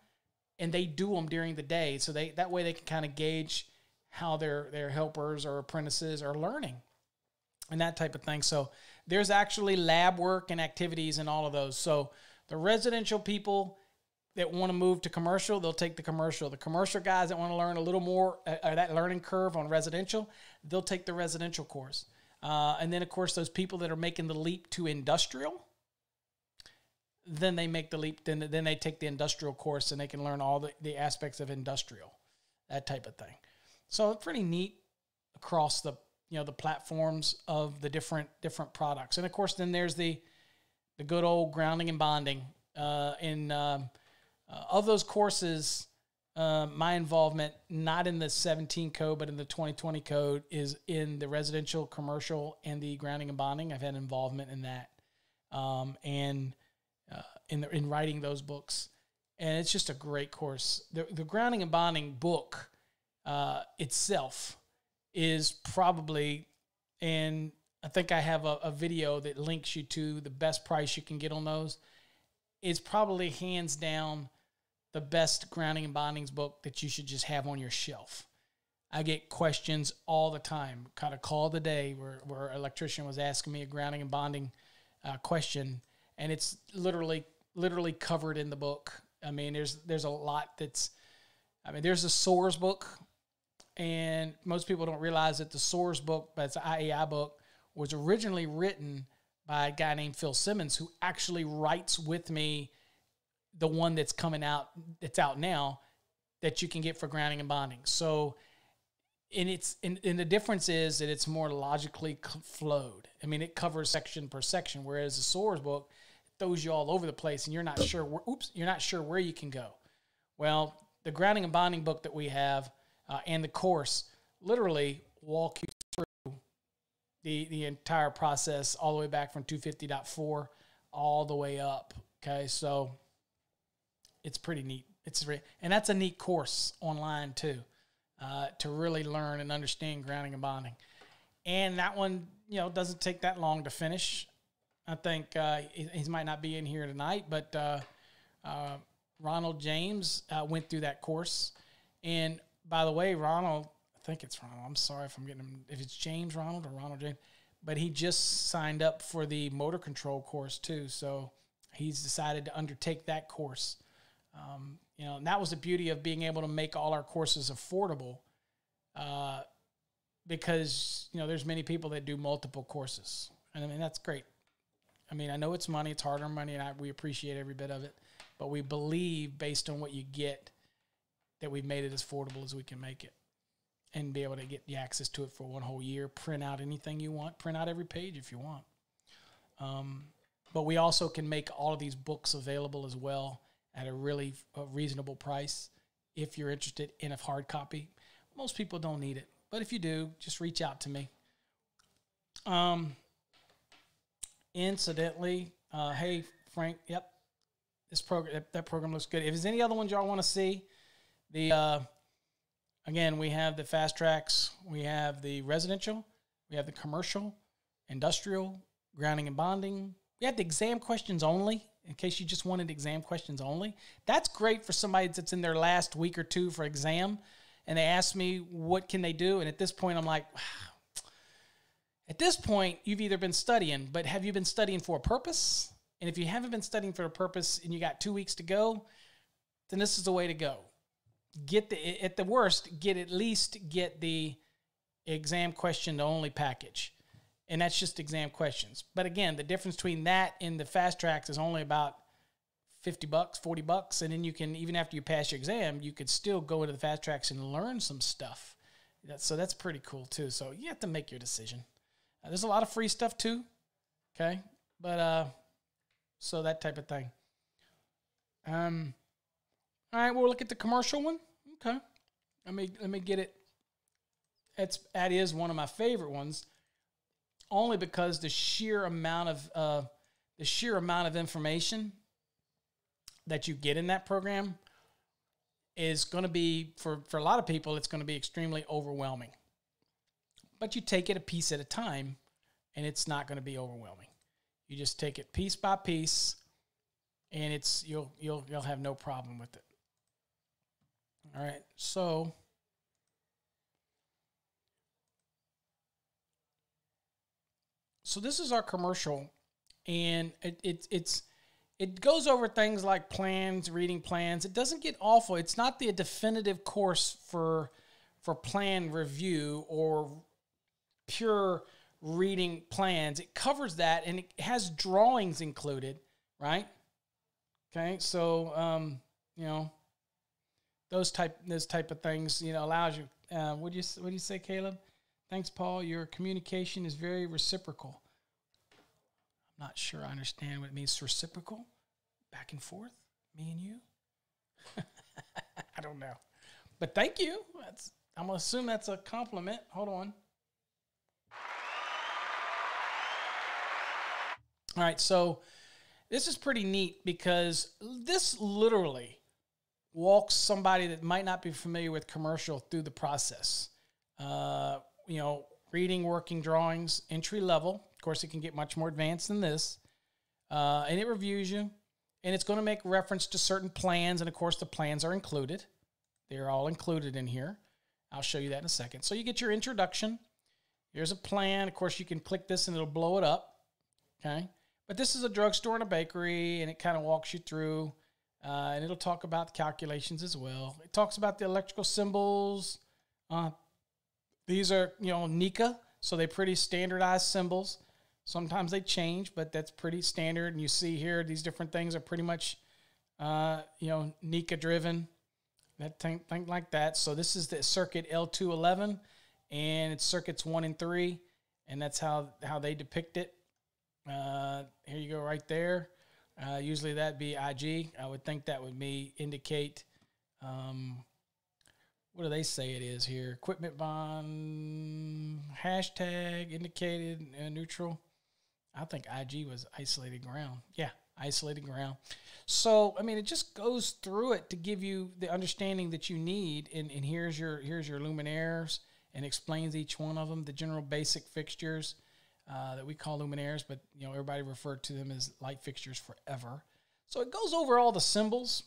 and they do them during the day. So they that way they can kind of gauge how their their helpers or apprentices are learning and that type of thing. So there's actually lab work and activities and all of those. So the residential people that want to move to commercial, they'll take the commercial. The commercial guys that want to learn a little more, uh, or that learning curve on residential, they'll take the residential course. Uh, and then, of course, those people that are making the leap to industrial, then they make the leap. Then, then they take the industrial course and they can learn all the, the aspects of industrial, that type of thing. So pretty neat across the you know the platforms of the different different products. And of course, then there's the the good old grounding and bonding. Uh, in um, uh, of those courses, uh, my involvement not in the 17 code, but in the 2020 code is in the residential, commercial, and the grounding and bonding. I've had involvement in that, um, and uh, in the, in writing those books, and it's just a great course. The the grounding and bonding book uh, itself is probably, and I think I have a, a video that links you to the best price you can get on those. Is probably hands down the best grounding and bondings book that you should just have on your shelf. I get questions all the time. Kind of call the day where where an electrician was asking me a grounding and bonding uh, question, and it's literally literally covered in the book. I mean, there's there's a lot that's. I mean, there's a Soares book, and most people don't realize that the Soares book, but it's an IAI book, was originally written by a guy named Phil Simmons, who actually writes with me the one that's coming out, that's out now, that you can get for grounding and bonding. So and it's and, and the difference is that it's more logically flowed. I mean, it covers section per section, whereas the Soares book throws you all over the place, and you're not sure. Where, oops, you're not sure where you can go. Well, the grounding and bonding book that we have uh, and the course literally walk you through the the entire process all the way back from 250.4 all the way up. Okay, so it's pretty neat. It's re- and that's a neat course online too uh, to really learn and understand grounding and bonding. And that one, you know, doesn't take that long to finish. I think uh, he, he might not be in here tonight, but uh, uh, Ronald James uh, went through that course. And by the way, Ronald, I think it's Ronald. I'm sorry if I'm getting him, if it's James Ronald or Ronald James, but he just signed up for the motor control course too. So he's decided to undertake that course. Um, you know, and that was the beauty of being able to make all our courses affordable, uh, because you know there's many people that do multiple courses, and I mean that's great. I mean I know it's money, it's hard-earned money, and I, we appreciate every bit of it, but we believe based on what you get that we've made it as affordable as we can make it, and be able to get the access to it for one whole year. Print out anything you want, print out every page if you want. Um, but we also can make all of these books available as well at a really uh, reasonable price if you're interested in a hard copy. Most people don't need it, but if you do, just reach out to me. Um, incidentally, uh, hey Frank, yep, this program that, that program looks good. If there's any other ones y'all want to see, the uh, again we have the fast tracks, we have the residential, we have the commercial, industrial, grounding and bonding. We have the exam questions only in case you just wanted exam questions only. That's great for somebody that's in their last week or two for exam and they ask me what can they do and at this point I'm like at this point you've either been studying but have you been studying for a purpose? And if you haven't been studying for a purpose and you got 2 weeks to go, then this is the way to go. Get the at the worst, get at least get the exam question only package and that's just exam questions. But again, the difference between that and the fast tracks is only about 50 bucks, 40 bucks. And then you can, even after you pass your exam, you could still go into the fast tracks and learn some stuff. So that's pretty cool too. So you have to make your decision. Uh, there's a lot of free stuff too. Okay. But, uh, so that type of thing. Um, all right, we'll look at the commercial one. Okay. Let me, let me get it. It's, that is one of my favorite ones only because the sheer amount of uh, the sheer amount of information that you get in that program is going to be for for a lot of people it's going to be extremely overwhelming but you take it a piece at a time and it's not going to be overwhelming you just take it piece by piece and it's you'll you'll you'll have no problem with it all right so so this is our commercial, and it, it it's it goes over things like plans, reading plans. It doesn't get awful. It's not the definitive course for for plan review or pure reading plans. It covers that and it has drawings included, right? Okay, so um, you know those type those type of things, you know, allows you. Uh, what do you what do you say, Caleb? Thanks, Paul. Your communication is very reciprocal. I'm not sure I understand what it means reciprocal. Back and forth, me and you. I don't know. But thank you. That's I'm gonna assume that's a compliment. Hold on. All right, so this is pretty neat because this literally walks somebody that might not be familiar with commercial through the process. Uh, you know, reading working drawings, entry level. Of course, it can get much more advanced than this. Uh, and it reviews you, and it's going to make reference to certain plans. And of course, the plans are included, they're all included in here. I'll show you that in a second. So, you get your introduction. Here's a plan. Of course, you can click this and it'll blow it up. Okay. But this is a drugstore and a bakery, and it kind of walks you through. Uh, and it'll talk about the calculations as well. It talks about the electrical symbols, uh, these are, you know, NECA, so they're pretty standardized symbols. Sometimes they change, but that's pretty standard. And you see here, these different things are pretty much, uh, you know, NECA driven, that thing, thing like that. So this is the circuit L211. and it's circuits one and three, and that's how how they depict it. Uh, here you go, right there. Uh, usually that'd be IG. I would think that would be indicate. Um, what do they say it is here? Equipment bond hashtag indicated uh, neutral. I think IG was isolated ground. Yeah, isolated ground. So I mean, it just goes through it to give you the understanding that you need. And, and here's your here's your luminaires and explains each one of them, the general basic fixtures uh, that we call luminaires, but you know everybody referred to them as light fixtures forever. So it goes over all the symbols.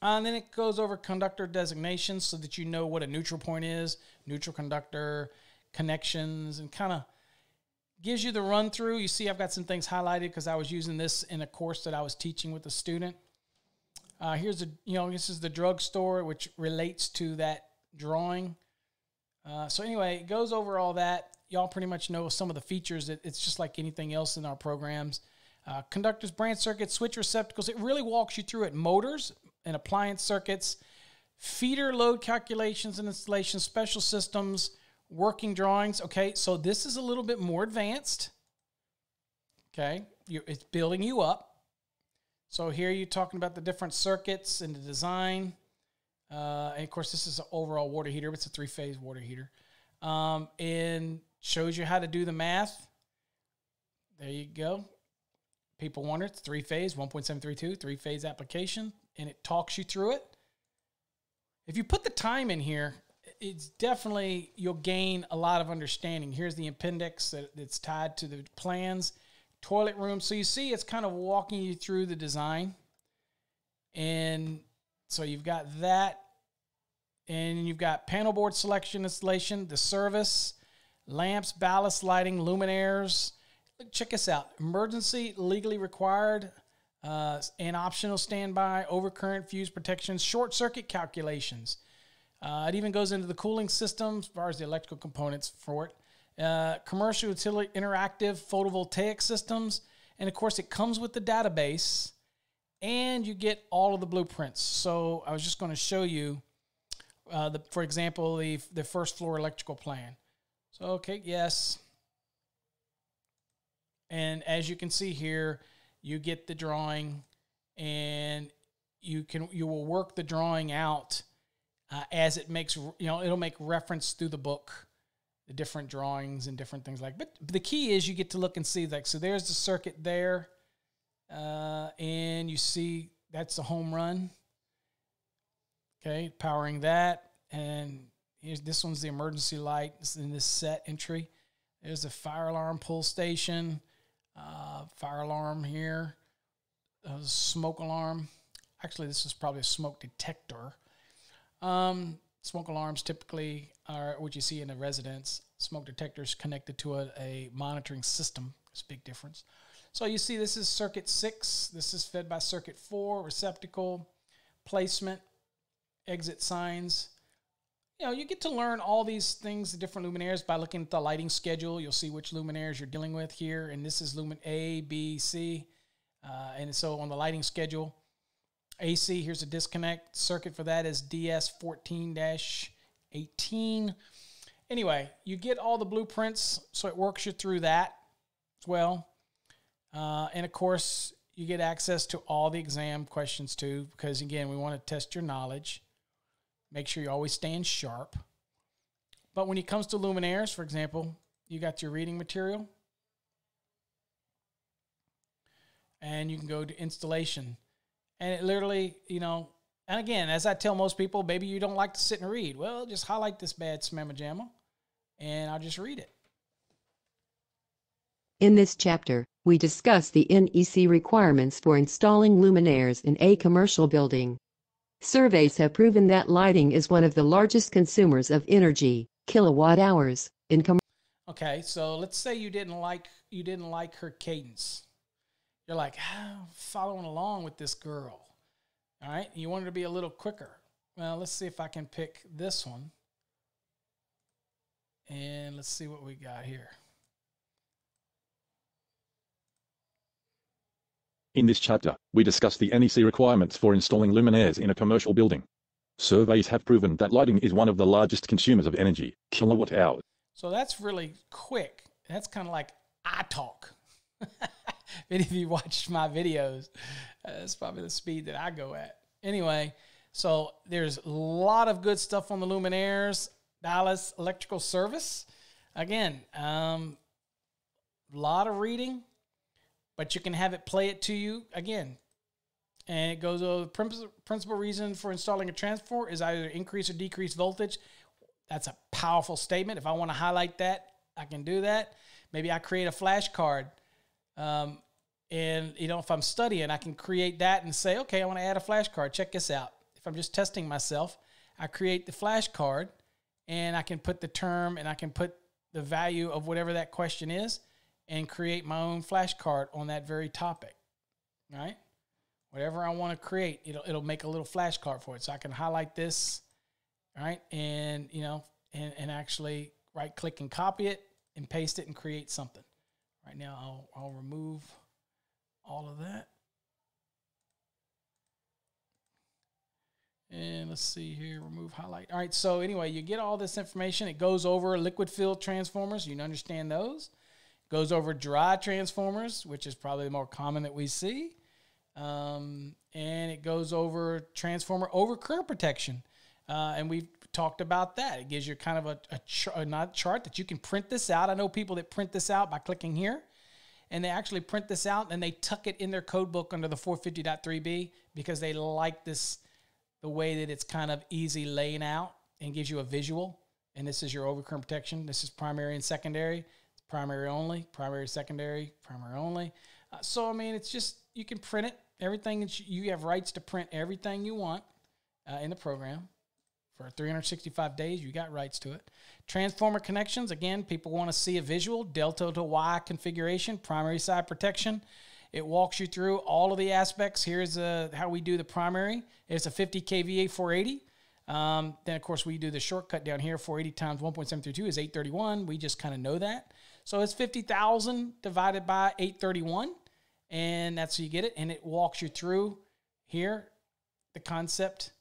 Uh, and then it goes over conductor designations so that you know what a neutral point is, neutral conductor, connections, and kind of gives you the run through. You see, I've got some things highlighted because I was using this in a course that I was teaching with a student. Uh, here's a, you know, this is the drugstore, which relates to that drawing. Uh, so anyway, it goes over all that. Y'all pretty much know some of the features. It, it's just like anything else in our programs. Uh, conductors, branch circuits, switch receptacles. It really walks you through it. Motors, and appliance circuits, feeder load calculations and installation, special systems, working drawings. Okay, so this is a little bit more advanced. Okay, you it's building you up. So here you're talking about the different circuits and the design. Uh, and of course, this is an overall water heater, it's a three phase water heater. Um, and shows you how to do the math. There you go. People wonder it's three phase, 1.732, three phase application and it talks you through it. If you put the time in here, it's definitely you'll gain a lot of understanding. Here's the appendix that, that's tied to the plans, toilet room. So you see, it's kind of walking you through the design, and so you've got that, and you've got panel board selection installation, the service, lamps, ballast lighting, luminaires. Check us out: emergency legally required uh, and optional standby, overcurrent fuse protections, short circuit calculations. Uh, it even goes into the cooling system as far as the electrical components for it. Uh, commercial utility interactive photovoltaic systems. And of course, it comes with the database and you get all of the blueprints. So I was just going to show you, uh, the, for example, the, the first floor electrical plan. So, okay, yes. And as you can see here, you get the drawing and you can you will work the drawing out uh, as it makes you know it'll make reference through the book the different drawings and different things like but the key is you get to look and see like so there's the circuit there uh, and you see that's the home run okay powering that and here's this one's the emergency light in this set entry there's a fire alarm pull station uh, fire alarm here, a smoke alarm. Actually, this is probably a smoke detector. Um, smoke alarms typically are what you see in a residence. Smoke detectors connected to a, a monitoring system. It's a big difference. So you see, this is circuit six. This is fed by circuit four, receptacle, placement, exit signs you know, you get to learn all these things, the different luminaires, by looking at the lighting schedule. You'll see which luminaires you're dealing with here, and this is lumen A, B, C, uh, and so on the lighting schedule. AC, here's a disconnect circuit for that is DS14-18. Anyway, you get all the blueprints, so it works you through that as well. Uh, and of course, you get access to all the exam questions too, because again, we want to test your knowledge. Make sure you always stand sharp. But when it comes to luminaires, for example, you got your reading material. And you can go to installation. And it literally, you know, and again, as I tell most people, maybe you don't like to sit and read. Well, just highlight this bad smamma jamma and I'll just read it. In this chapter, we discuss the NEC requirements for installing luminaires in a commercial building. Surveys have proven that lighting is one of the largest consumers of energy, kilowatt hours, in com- Okay, so let's say you didn't like you didn't like her cadence. You're like, ah, following along with this girl. All right, you want her to be a little quicker. Well, let's see if I can pick this one. And let's see what we got here. In this chapter, we discuss the NEC requirements for installing luminaires in a commercial building. Surveys have proven that lighting is one of the largest consumers of energy, kilowatt hours. So that's really quick. That's kind of like I talk. If any of you watched my videos, uh, that's probably the speed that I go at. Anyway, so there's a lot of good stuff on the Luminaires Ballast Electrical Service. Again, um, a lot of reading, but you can have it play it to you again. And it goes over the principal reason for installing a transformer is either increase or decrease voltage. That's a powerful statement. If I want to highlight that, I can do that. Maybe I create a flashcard. Um, and you know, if I'm studying, I can create that and say, okay, I want to add a flashcard. Check this out. If I'm just testing myself, I create the flashcard and I can put the term and I can put the value of whatever that question is and create my own flashcard on that very topic. Right? Whatever I want to create, it'll it'll make a little flashcard for it. So I can highlight this, right? And you know, and, and actually right click and copy it and paste it and create something. Right now I'll I'll remove all of that. And let's see here, remove highlight. All right, so anyway, you get all this information. It goes over liquid filled transformers. You understand those. Goes over dry transformers, which is probably the more common that we see. Um, and it goes over transformer over current protection. Uh, and we've talked about that. It gives you kind of a, a, not chart that you can print this out. I know people that print this out by clicking here and they actually print this out and they tuck it in their code book under the 450.3b because they like this the way that it's kind of easy laying out and gives you a visual and this is your overcurrent protection this is primary and secondary primary only primary secondary primary only uh, so i mean it's just you can print it everything that you, you have rights to print everything you want uh, in the program for 365 days. You got rights to it. Transformer connections, again, people want to see a visual delta to Y configuration, primary side protection. It walks you through all of the aspects. Here's uh, how we do the primary. It's a 50 kVA 480. Um, then, of course, we do the shortcut down here. 480 times 1.732 is 831. We just kind of know that. So it's 50,000 divided by 831. And that's how you get it. And it walks you through here the concept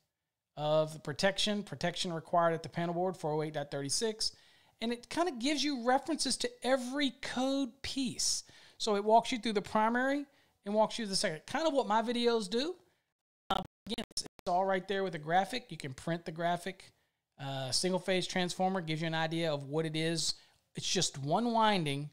of the protection, protection required at the panel board 408.36, and it kind of gives you references to every code piece. So it walks you through the primary and walks you through the second. Kind of what my videos do. Uh, again, it's, it's, all right there with the graphic. You can print the graphic. Uh, single phase transformer gives you an idea of what it is. It's just one winding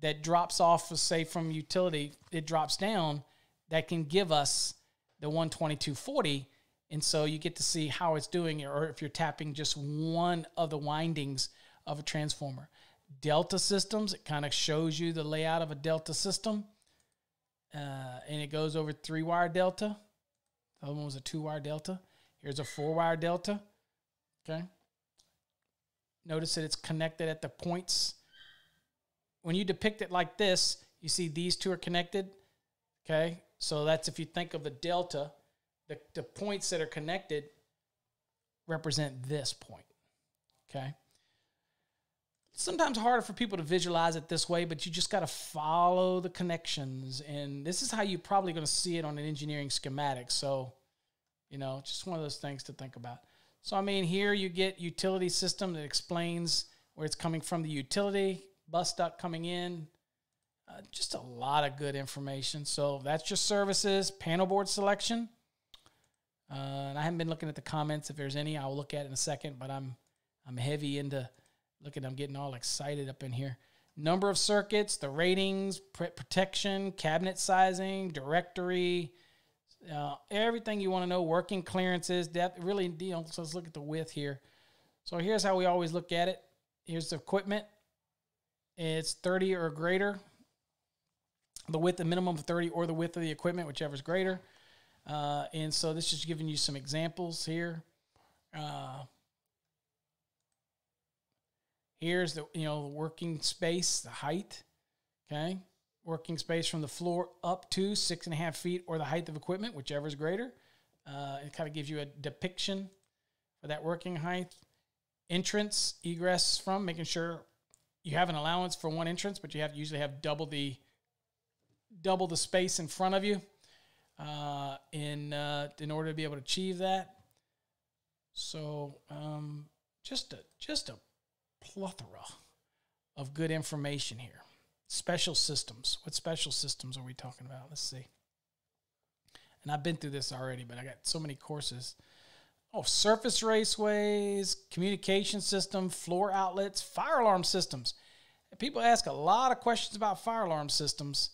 that drops off, say, from utility, it drops down that can give us the 12240 and so you get to see how it's doing, or if you're tapping just one of the windings of a transformer. Delta systems, it kind of shows you the layout of a delta system. Uh, and it goes over three wire delta. The other one was a two wire delta. Here's a four wire delta. Okay. Notice that it's connected at the points. When you depict it like this, you see these two are connected. Okay. So that's if you think of the delta the, the points that are connected represent this point. Okay. Sometimes harder for people to visualize it this way, but you just got to follow the connections. And this is how you're probably going to see it on an engineering schematic. So, you know, just one of those things to think about. So, I mean, here you get utility system that explains where it's coming from the utility, bus duct coming in, uh, just a lot of good information. So that's your services, panel board selection. Uh, and I haven't been looking at the comments. If there's any, I'll look at in a second. But I'm I'm heavy into looking. I'm getting all excited up in here. Number of circuits, the ratings, pr- protection, cabinet sizing, directory, uh, everything you want to know. Working clearances, depth. Really, you know. So let's look at the width here. So here's how we always look at it. Here's the equipment. It's 30 or greater. The width, the minimum of 30, or the width of the equipment, whichever is greater. Uh, and so this is giving you some examples here. Uh, here's the you know the working space, the height. Okay, working space from the floor up to six and a half feet, or the height of equipment, whichever is greater. Uh, it kind of gives you a depiction for that working height. Entrance, egress from, making sure you have an allowance for one entrance, but you have usually have double the double the space in front of you uh, in uh, in order to be able to achieve that. So um, just a just a plethora of good information here. Special systems. What special systems are we talking about? Let's see. And I've been through this already, but I got so many courses. Oh, surface raceways, communication system, floor outlets, fire alarm systems. People ask a lot of questions about fire alarm systems.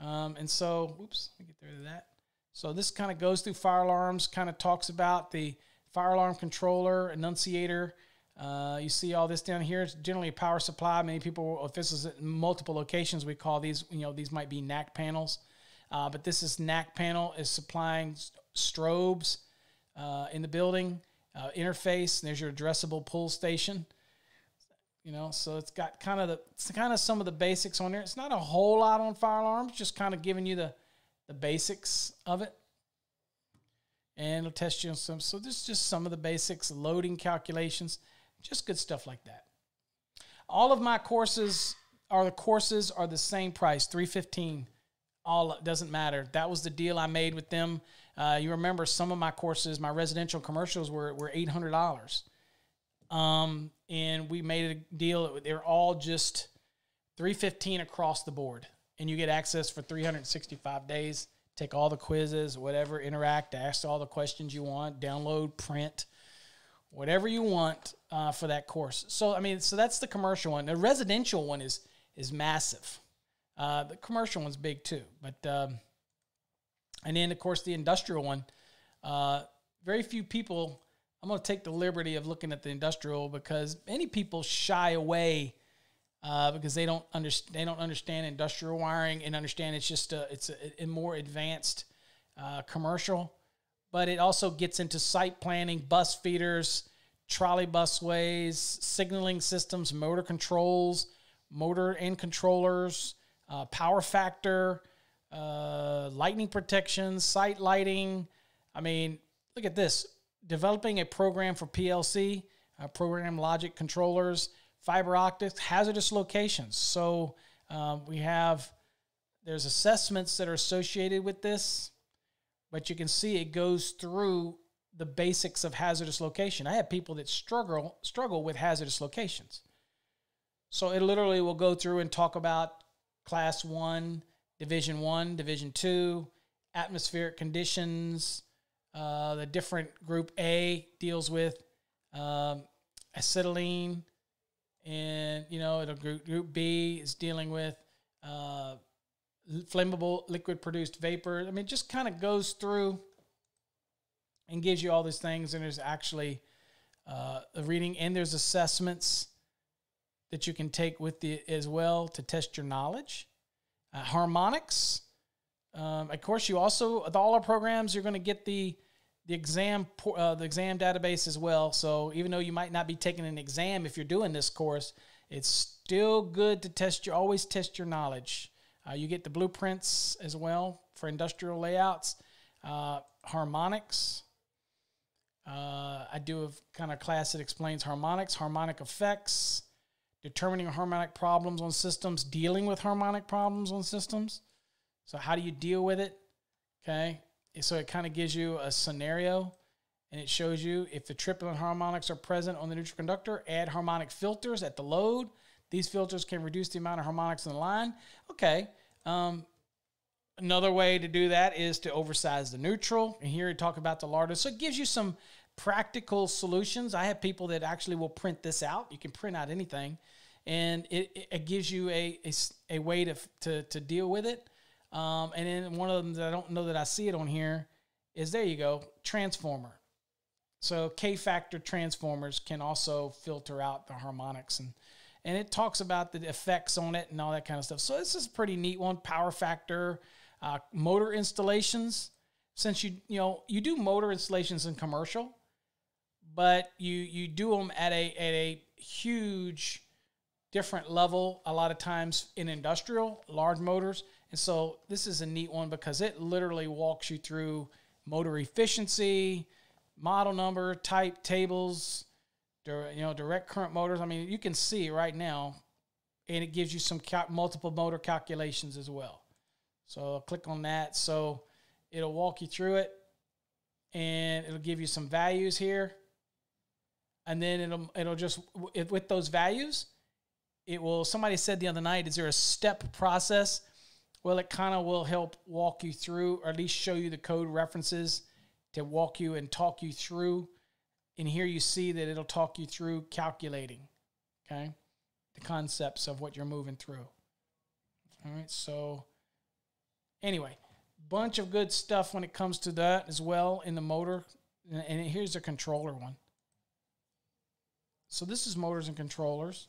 Um, and so, oops, let me get rid of that. So this kind of goes through fire alarms, kind of talks about the fire alarm controller, annunciator. Uh, you see all this down here. It's generally a power supply. Many people, if this is at multiple locations, we call these, you know, these might be NAC panels. Uh, but this is NAC panel is supplying strobes uh, in the building, uh, interface. And there's your addressable pull station. You know, so it's got kind of the it's kind of some of the basics on there. It's not a whole lot on fire alarms, just kind of giving you the the basics of it. And it'll test you on some. So this is just some of the basics, loading calculations, just good stuff like that. All of my courses are the courses are the same price, 315 all doesn't matter. That was the deal I made with them. Uh, you remember some of my courses, my residential commercials were were eight hundred dollars, um, and we made a deal. They're all just three fifteen across the board, and you get access for three hundred sixty five days. Take all the quizzes, whatever, interact, ask all the questions you want, download, print, whatever you want uh, for that course. So I mean, so that's the commercial one. The residential one is is massive. Uh, the commercial one's big too, but um, and then of course the industrial one. Uh, very few people. I'm going to take the liberty of looking at the industrial because many people shy away uh, because they don't understand they don't understand industrial wiring and understand it's just a it's a, a more advanced uh, commercial, but it also gets into site planning, bus feeders, trolley busways, signaling systems, motor controls, motor and controllers uh, power factor, uh, lightning protection, site lighting. I mean, look at this developing a program for PLC, uh, program logic controllers, fiber optics, hazardous locations. So um, we have, there's assessments that are associated with this, but you can see it goes through the basics of hazardous location. I have people that struggle struggle with hazardous locations. So it literally will go through and talk about Class 1, Division 1, Division 2, atmospheric conditions. Uh, the different Group A deals with um, acetylene, and you know, the group, group B is dealing with uh, flammable liquid produced vapor. I mean, just kind of goes through and gives you all these things, and there's actually uh, a reading, and there's assessments that you can take with the as well to test your knowledge. Uh, harmonics. Um, of course, you also with all our programs, you're going to get the the exam uh, the exam database as well. So even though you might not be taking an exam if you're doing this course, it's still good to test your always test your knowledge. Uh, you get the blueprints as well for industrial layouts, uh, harmonics. Uh, I do a kind of class that explains harmonics, harmonic effects, determining harmonic problems on systems, dealing with harmonic problems on systems. So, how do you deal with it? Okay. So, it kind of gives you a scenario and it shows you if the triplen harmonics are present on the neutral conductor, add harmonic filters at the load. These filters can reduce the amount of harmonics in the line. Okay. Um, another way to do that is to oversize the neutral. And here we talk about the larder. So it gives you some practical solutions. I have people that actually will print this out. You can print out anything, and it, it gives you a, a, a, way to, to, to deal with it. Um, and then one of them that I don't know that I see it on here is there you go, transformer. So K factor transformers can also filter out the harmonics and and it talks about the effects on it and all that kind of stuff. So this is a pretty neat one. Power factor, uh, motor installations. Since you you know you do motor installations in commercial, but you you do them at a at a huge different level a lot of times in industrial large motors and so this is a neat one because it literally walks you through motor efficiency model number type tables you know direct current motors i mean you can see right now and it gives you some cal- multiple motor calculations as well so I'll click on that so it'll walk you through it and it'll give you some values here and then it'll it'll just w- with those values, it will. Somebody said the other night, is there a step process? Well, it kind of will help walk you through, or at least show you the code references to walk you and talk you through. And here you see that it'll talk you through calculating, okay, the concepts of what you're moving through. All right, so anyway, bunch of good stuff when it comes to that as well in the motor. And here's the controller one. So this is motors and controllers.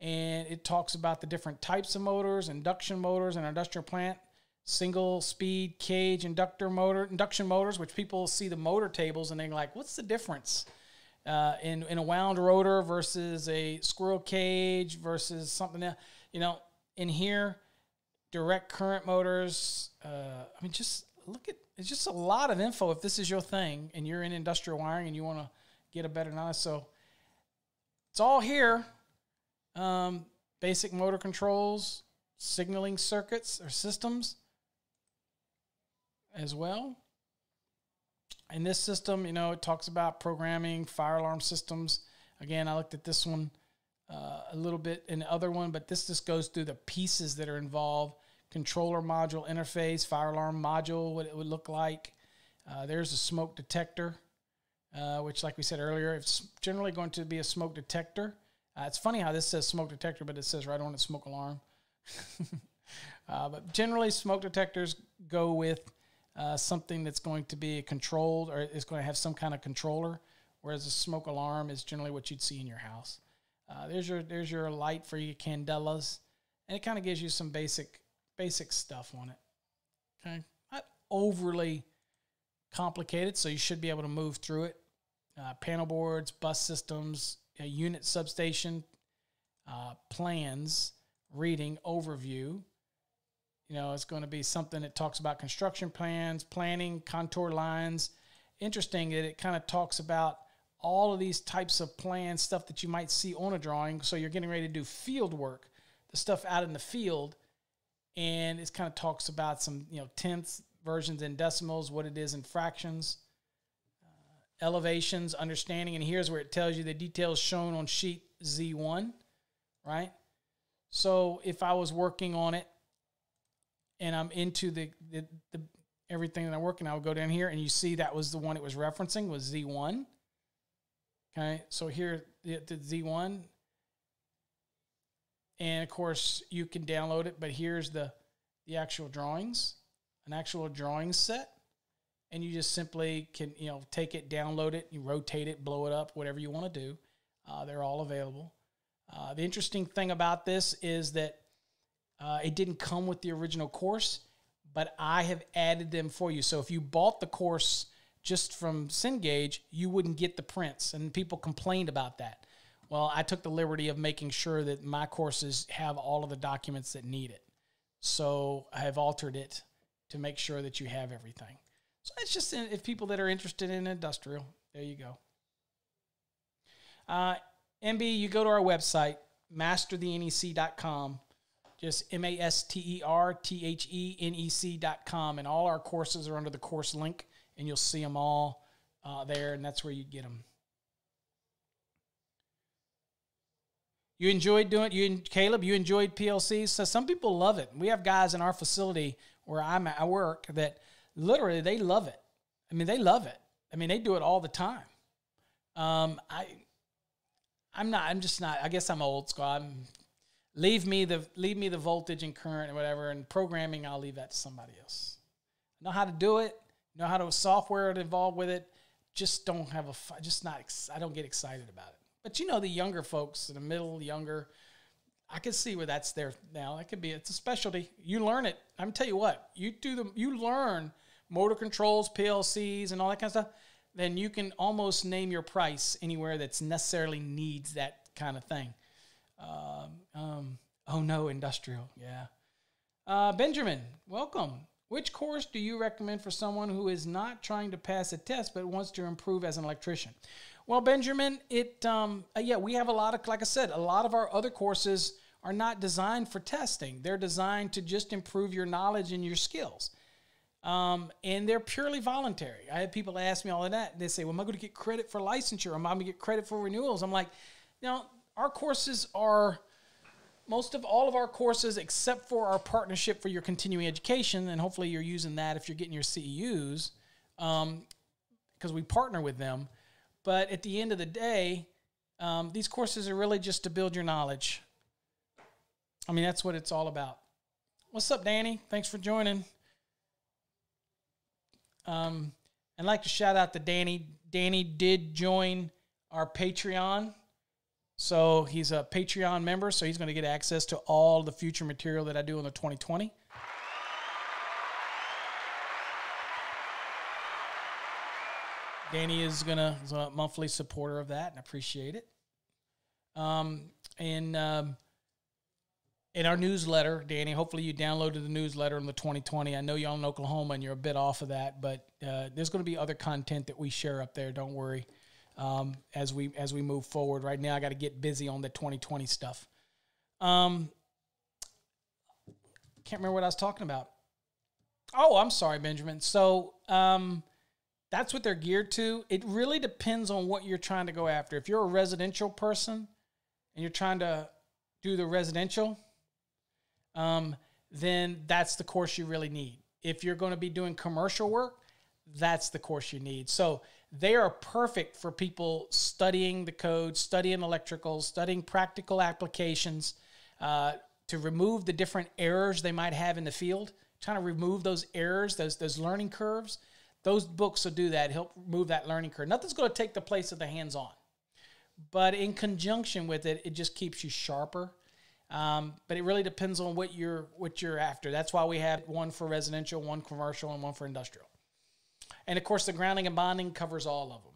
And it talks about the different types of motors, induction motors, and industrial plant, single speed cage inductor motor, induction motors, which people see the motor tables and they're like, what's the difference? Uh, in, in a wound rotor versus a squirrel cage versus something else. You know, in here, direct current motors. Uh, I mean, just look at it's just a lot of info. If this is your thing and you're in industrial wiring and you want to get a better knowledge, so it's all here. Um, basic motor controls, signaling circuits or systems as well. In this system, you know, it talks about programming, fire alarm systems. Again, I looked at this one uh, a little bit in the other one, but this just goes through the pieces that are involved controller module interface, fire alarm module, what it would look like. Uh, there's a smoke detector, uh, which, like we said earlier, it's generally going to be a smoke detector. Uh, it's funny how this says smoke detector, but it says right on it smoke alarm. Uh, but generally, smoke detectors go with uh, something that's going to be controlled or is going to have some kind of controller, whereas a smoke alarm is generally what you'd see in your house. Uh, there's your there's your light for your candelas, and it kind of gives you some basic basic stuff on it. Okay, not overly complicated, so you should be able to move through it. Uh, panel boards, bus systems, unit substation, uh, plans, reading, overview. You know, it's going to be something that talks about construction plans, planning, contour lines. Interesting that it kind of talks about all of these types of plans, stuff that you might see on a drawing. So you're getting ready to do field work, the stuff out in the field, and it kind of talks about some you know tenths, versions, and decimals, what it is in fractions, uh, elevations, understanding, and here's where it tells you the details shown on sheet Z1, right? So if I was working on it and I'm into the, the, the everything that I work, and I would go down here and you see that was the one it was referencing was Z1. Okay, so here the, the Z1, and of course you can download it. But here's the the actual drawings, an actual drawing set, and you just simply can you know take it, download it, you rotate it, blow it up, whatever you want to do. Uh, they're all available. Uh, the interesting thing about this is that uh, it didn't come with the original course, but I have added them for you. So if you bought the course just from Cengage, you wouldn't get the prints, and people complained about that. Well, I took the liberty of making sure that my courses have all of the documents that need it. So I have altered it to make sure that you have everything. So it's just if people that are interested in industrial, there you go. Uh, MB, you go to our website, masterthenec.com, just M A S T E R T H E N E C.com, and all our courses are under the course link, and you'll see them all uh, there, and that's where you get them. You enjoyed doing you Caleb. You enjoyed PLCs. So some people love it. We have guys in our facility where I'm at, I work that literally they love it. I mean, they love it. I mean, they do it all the time. Um, I, I'm not. I'm just not. I guess I'm old school. I'm leave me the leave me the voltage and current and whatever. And programming, I'll leave that to somebody else. know how to do it. Know how to software involved with it. Just don't have a. Just not. I don't get excited about it. But you know, the younger folks, in the middle, younger, I can see where that's there now. That could be it's a specialty. You learn it. I'm tell you what, you do the you learn motor controls, PLCs, and all that kind of stuff. Then you can almost name your price anywhere that's necessarily needs that kind of thing. Um, um, oh no, industrial, yeah. Uh, Benjamin, welcome. Which course do you recommend for someone who is not trying to pass a test but wants to improve as an electrician? Well, Benjamin, it um, uh, yeah, we have a lot of like I said, a lot of our other courses are not designed for testing. They're designed to just improve your knowledge and your skills. Um, and they're purely voluntary. I have people ask me all of that. and They say, "Well, am I going to get credit for licensure? Am I going to get credit for renewals?" I'm like, know, our courses are most of all of our courses, except for our partnership for your continuing education, and hopefully you're using that if you're getting your CEUs, because um, we partner with them. But at the end of the day, um, these courses are really just to build your knowledge. I mean, that's what it's all about. What's up, Danny? Thanks for joining. Um, I'd like to shout out to Danny. Danny did join our Patreon. So he's a Patreon member, so he's going to get access to all the future material that I do in the 2020. Danny is gonna is a monthly supporter of that, and appreciate it. Um, and um, in our newsletter, Danny, hopefully you downloaded the newsletter in the 2020. I know you're in Oklahoma and you're a bit off of that, but uh, there's going to be other content that we share up there. Don't worry. Um, as we as we move forward, right now I got to get busy on the 2020 stuff. Um, can't remember what I was talking about. Oh, I'm sorry, Benjamin. So um, that's what they're geared to. It really depends on what you're trying to go after. If you're a residential person and you're trying to do the residential, um, then that's the course you really need. If you're going to be doing commercial work, that's the course you need. So they are perfect for people studying the code, studying electrical, studying practical applications uh, to remove the different errors they might have in the field, trying to remove those errors, those, those learning curves. Those books will do that, help remove that learning curve. Nothing's going to take the place of the hands on. But in conjunction with it, it just keeps you sharper um, but it really depends on what you're what you're after. That's why we have one for residential, one commercial, and one for industrial. And of course, the grounding and bonding covers all of them.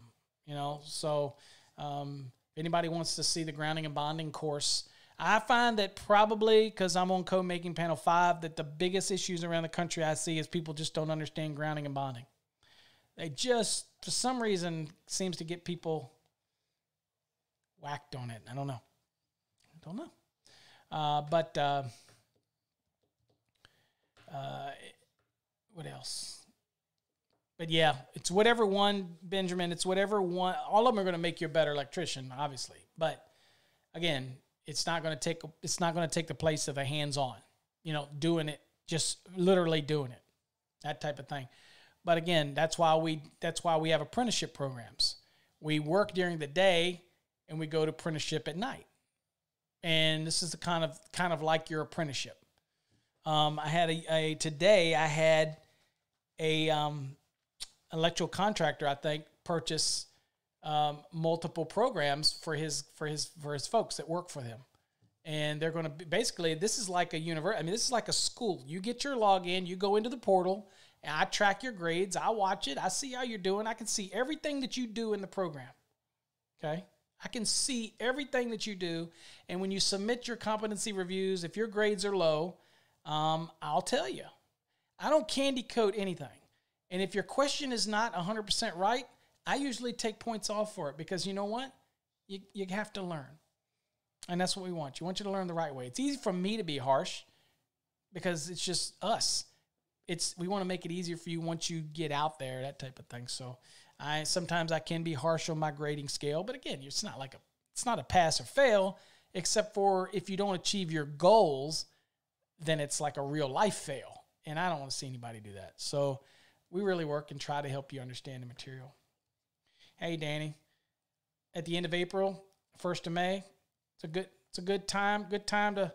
You know, so um, anybody wants to see the grounding and bonding course, I find that probably because I'm on code making panel five, that the biggest issues around the country I see is people just don't understand grounding and bonding. They just, for some reason, seems to get people whacked on it. I don't know. I don't know. Uh, but uh, uh, what else? But yeah, it's whatever one, Benjamin. It's whatever one. All of them are going to make you a better electrician, obviously. But again, it's not going to take. It's not going to take the place of a hands-on. You know, doing it, just literally doing it, that type of thing. But again, that's why we. That's why we have apprenticeship programs. We work during the day, and we go to apprenticeship at night and this is the kind of kind of like your apprenticeship. Um, I had a, a, today I had a um, electrical contractor I think purchase um, multiple programs for his for his for his folks that work for him, and they're going to basically this is like a university. I mean, this is like a school. You get your login, you go into the portal, and I track your grades. I watch it. I see how you're doing. I can see everything that you do in the program. Okay. I can see everything that you do. And when you submit your competency reviews, if your grades are low, um, I'll tell you. I don't candy coat anything. And if your question is not 100% right, I usually take points off for it because you know what? You, you have to learn. And that's what we want. You want you to learn the right way. It's easy for me to be harsh because it's just us. It's we want to make it easier for you once you get out there, that type of thing. So I sometimes I can be harsh on my grading scale, but again, it's not like a it's not a pass or fail, except for if you don't achieve your goals, then it's like a real life fail. And I don't want to see anybody do that. So we really work and try to help you understand the material. Hey Danny, at the end of April, first of May, it's a good it's a good time, good time to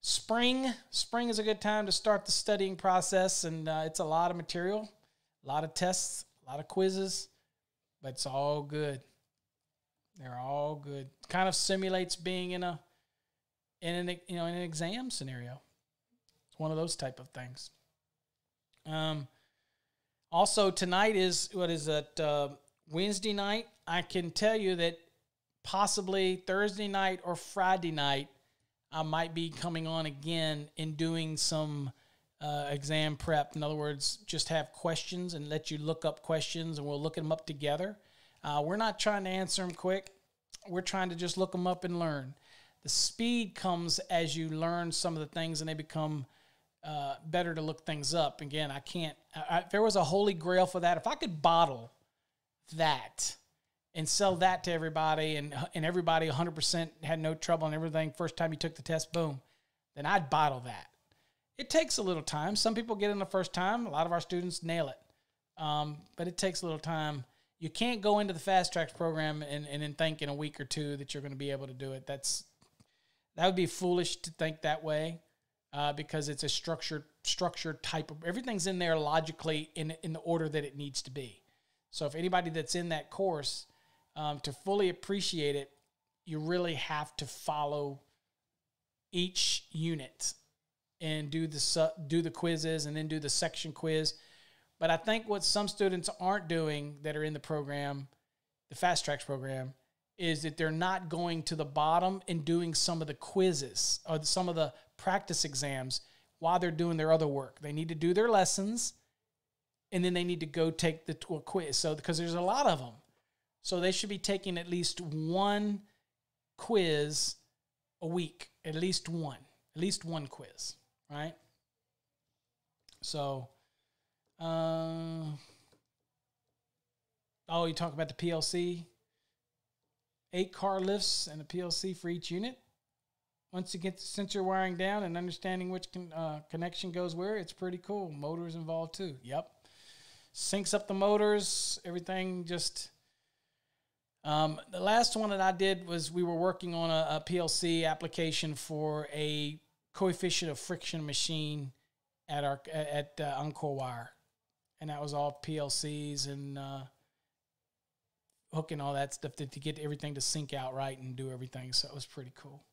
spring. Spring is a good time to start the studying process, and uh, it's a lot of material, a lot of tests, a lot of quizzes, but it's all good. They're all good. Kind of simulates being in a in an you know in an exam scenario. It's one of those type of things. Um, also tonight is what is it? Uh, Wednesday night. I can tell you that possibly Thursday night or Friday night, I might be coming on again and doing some uh, exam prep. In other words, just have questions and let you look up questions and we'll look them up together. Uh, we're not trying to answer them quick. We're trying to just look them up and learn. The speed comes as you learn some of the things and they become uh, better to look things up. Again, I can't. I, if there was a holy grail for that, if I could bottle that and sell that to everybody, and and everybody 100% had no trouble and everything, first time you took the test, boom, then I'd bottle that. It takes a little time. Some people get in the first time. A lot of our students nail it, um, but it takes a little time. You can't go into the fast tracks program and, and then think in a week or two that you're going to be able to do it. That's that would be foolish to think that way uh, because it's a structured structured type of everything's in there logically in in the order that it needs to be. So if anybody that's in that course um, to fully appreciate it, you really have to follow each unit and do the su- do the quizzes and then do the section quiz. But I think what some students aren't doing that are in the program, the fast tracks program, is that they're not going to the bottom and doing some of the quizzes or some of the practice exams while they're doing their other work. They need to do their lessons and then they need to go take the quiz. So because there's a lot of them. So they should be taking at least one quiz a week, at least one, at least one quiz, right? So, uh, oh, you talk about the PLC, eight car lifts and a PLC for each unit. Once you get the sensor wiring down and understanding which con- uh, connection goes where, it's pretty cool. Motors involved too. Yep. Syncs up the motors, everything just um, the last one that I did was we were working on a, a PLC application for a coefficient of friction machine at our at uh, Encore Wire, and that was all PLCs and uh, hooking all that stuff to, to get everything to sync out right and do everything. So it was pretty cool.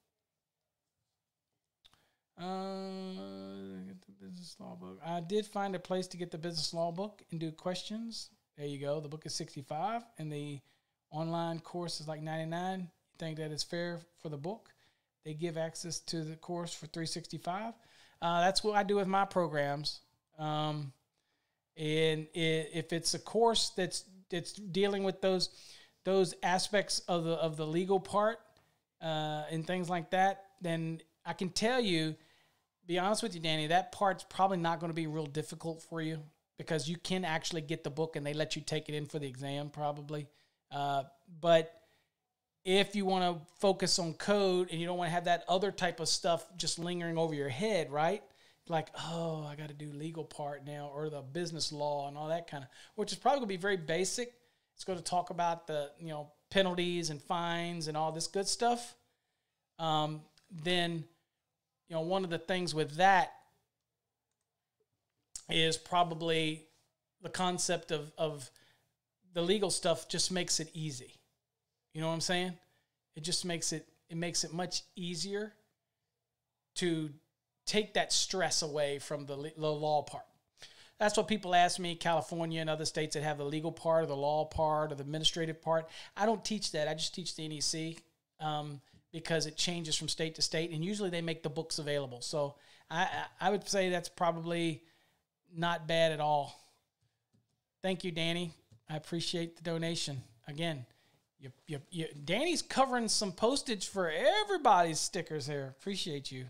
Uh, get the business law book. I did find a place to get the business law book and do questions. There you go. The book is sixty five, and the online course is like 99 you think that is fair for the book they give access to the course for 365 uh, that's what i do with my programs um, and it, if it's a course that's that's dealing with those those aspects of the of the legal part uh, and things like that then i can tell you be honest with you danny that part's probably not going to be real difficult for you because you can actually get the book and they let you take it in for the exam probably uh, but if you want to focus on code and you don't want to have that other type of stuff just lingering over your head, right? Like, oh, I got to do legal part now or the business law and all that kind of, which is probably going to be very basic. It's going to talk about the, you know, penalties and fines and all this good stuff. Um, then, you know, one of the things with that is probably the concept of, of the legal stuff just makes it easy. You know what I'm saying? It just makes it it makes it much easier to take that stress away from the, the law part. That's what people ask me, California and other states that have the legal part or the law part or the administrative part. I don't teach that. I just teach the NEC um, because it changes from state to state, and usually they make the books available. So I, I would say that's probably not bad at all. Thank you, Danny. I appreciate the donation. Again, you, you, you, Danny's covering some postage for everybody's stickers here. Appreciate you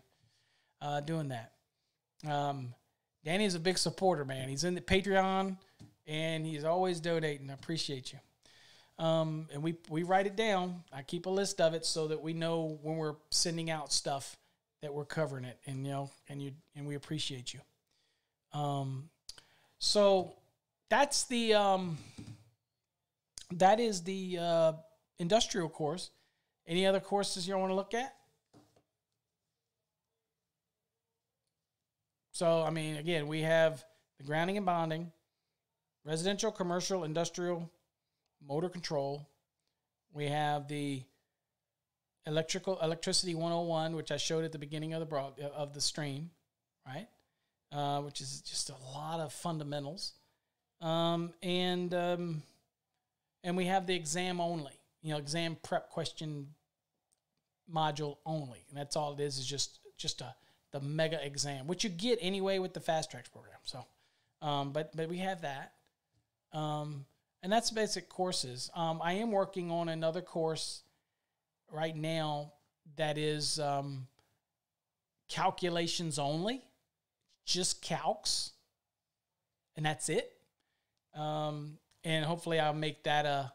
uh, doing that. Um, Danny's a big supporter, man. He's in the Patreon and he's always donating. I appreciate you. Um, and we, we write it down. I keep a list of it so that we know when we're sending out stuff that we're covering it and, you know, and you, and we appreciate you. Um, so that's the um, that is the uh, industrial course. Any other courses you want to look at? So, I mean, again, we have the grounding and bonding, residential, commercial, industrial, motor control. We have the electrical electricity 101, which I showed at the beginning of the broad, of the stream, right? Uh, which is just a lot of fundamentals. Um, and um, and we have the exam only, you know, exam prep question module only, and that's all it is. Is just just a the mega exam, which you get anyway with the fast tracks program. So, um, but but we have that, um, and that's basic courses. Um, I am working on another course right now that is um, calculations only, just calcs, and that's it. Um, and hopefully, I'll make that a.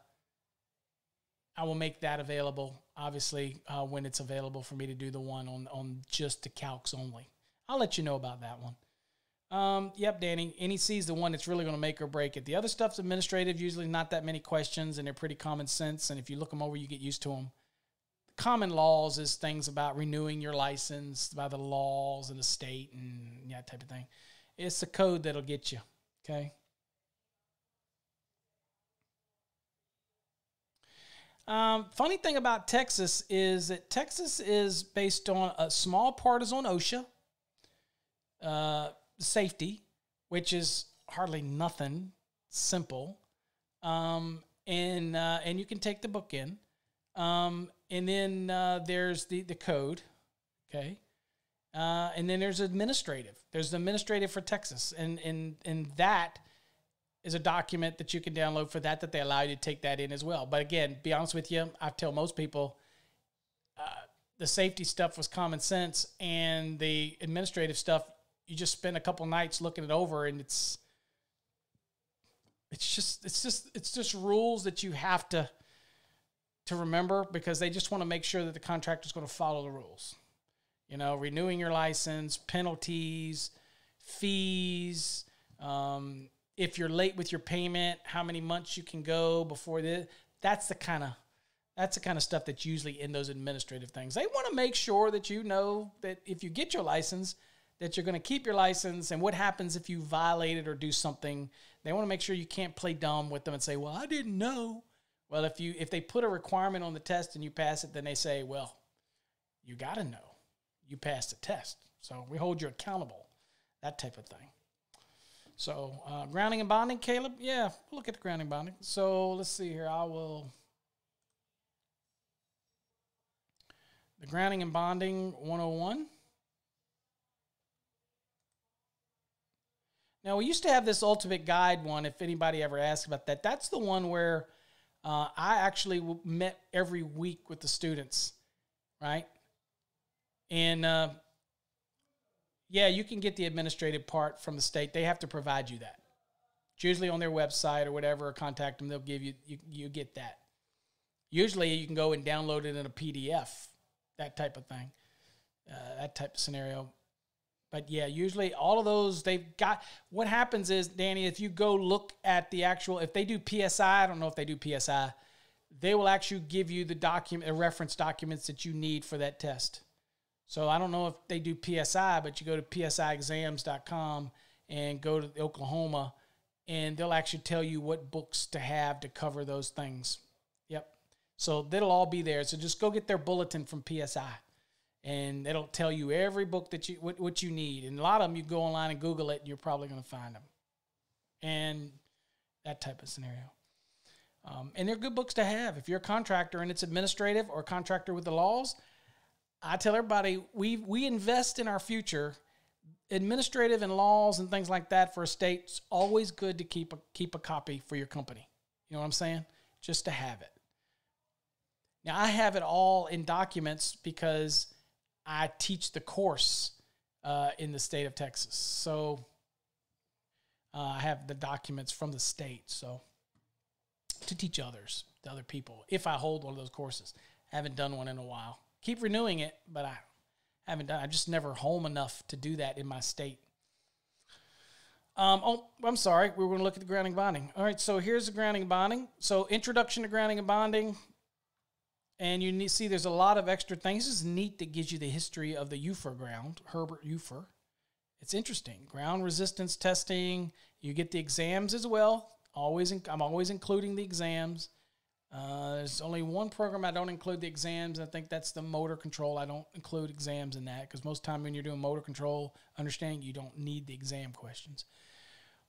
I will make that available, obviously, uh, when it's available for me to do the one on on just the calcs only. I'll let you know about that one. Um, yep, Danny. NEC is the one that's really going to make or break it. The other stuff's administrative, usually not that many questions, and they're pretty common sense. And if you look them over, you get used to them. Common laws is things about renewing your license by the laws of the state and that type of thing. It's the code that'll get you. Okay. Um, funny thing about Texas is that Texas is based on a small part is on OSHA. Uh, safety, which is hardly nothing simple. Um, and uh, and you can take the book in. Um, and then uh, there's the the code, okay. Uh, and then there's administrative. There's administrative for Texas, and and and that is a document that you can download for that that they allow you to take that in as well. But again, be honest with you, I tell most people uh, the safety stuff was common sense, and the administrative stuff you just spend a couple nights looking it over and it's it's just it's just it's just rules that you have to to remember because they just want to make sure that the contractor is going to follow the rules. You know renewing your license penalties fees um, if you're late with your payment how many months you can go before the that's the kind of that's the kind of stuff that's usually in those administrative things. They want to make sure that you know that if you get your license that you're going to keep your license and what happens if you violate it or do something. They want to make sure you can't play dumb with them and say, "Well, I didn't know." Well, if you if they put a requirement on the test and you pass it, then they say, "Well, you got to know. You passed the test." So we hold you accountable. That type of thing. So uh, grounding and bonding, Caleb. Yeah, look at the grounding bonding. So let's see here. I will. The grounding and bonding 101. Now we used to have this ultimate guide one. If anybody ever asked about that, that's the one where uh, I actually met every week with the students, right? And uh, yeah, you can get the administrative part from the state. They have to provide you that. It's usually on their website or whatever, or contact them. They'll give you you, you get that. Usually, you can go and download it in a PDF, that type of thing, uh, that type of scenario. But yeah, usually all of those they've got. What happens is, Danny, if you go look at the actual, if they do PSI, I don't know if they do PSI, they will actually give you the document, the reference documents that you need for that test. So I don't know if they do PSI, but you go to psiexams.com and go to Oklahoma, and they'll actually tell you what books to have to cover those things. Yep. So that'll all be there. So just go get their bulletin from PSI and it'll tell you every book that you what, what you need. And a lot of them, you go online and Google it, and you're probably going to find them, and that type of scenario. Um, and they're good books to have if you're a contractor and it's administrative or contractor with the laws. I tell everybody we we invest in our future. Administrative and laws and things like that for a state. It's always good to keep a keep a copy for your company. You know what I'm saying? Just to have it. Now I have it all in documents because I teach the course uh, in the state of Texas. So uh, I have the documents from the state. So to teach others, to other people, if I hold one of those courses. I haven't done one in a while. Keep renewing it, but I haven't done. I'm just never home enough to do that in my state. Um, oh, I'm sorry. We are going to look at the grounding bonding. All right, so here's the grounding bonding. So introduction to grounding and bonding and you see there's a lot of extra things. This is neat that gives you the history of the UFER ground, Herbert UFER. It's interesting. Ground resistance testing. You get the exams as well. Always, in, I'm always including the exams. Uh, there's only one program I don't include the exams. I think that's the motor control. I don't include exams in that because most time when you're doing motor control, understanding you don't need the exam questions.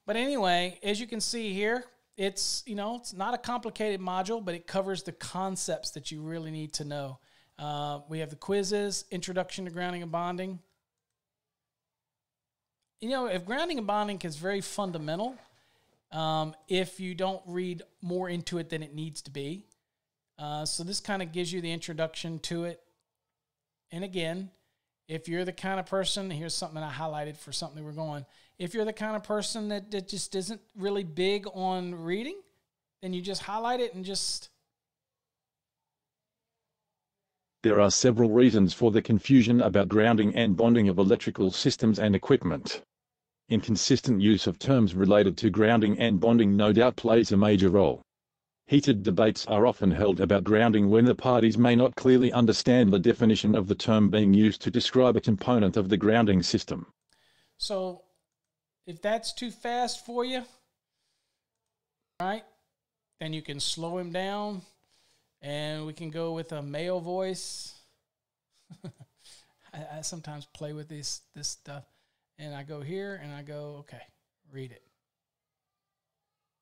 But anyway, as you can see here, it's you know it's not a complicated module, but it covers the concepts that you really need to know. Uh, we have the quizzes, introduction to grounding and bonding. You know, if grounding and bonding is very fundamental, um, if you don't read more into it than it needs to be. Uh, so this kind of gives you the introduction to it. And again, if you're the kind of person, here's something I highlighted for something we're going. If you're the kind of person that, that just isn't really big on reading, then you just highlight it and just There are several reasons for the confusion about grounding and bonding of electrical systems and equipment. Inconsistent use of terms related to grounding and bonding no doubt plays a major role. Heated debates are often held about grounding when the parties may not clearly understand the definition of the term being used to describe a component of the grounding system. So, if that's too fast for you, right, then you can slow him down and we can go with a male voice. I, I, sometimes play with this this stuff, and I go here and I go, okay, read it.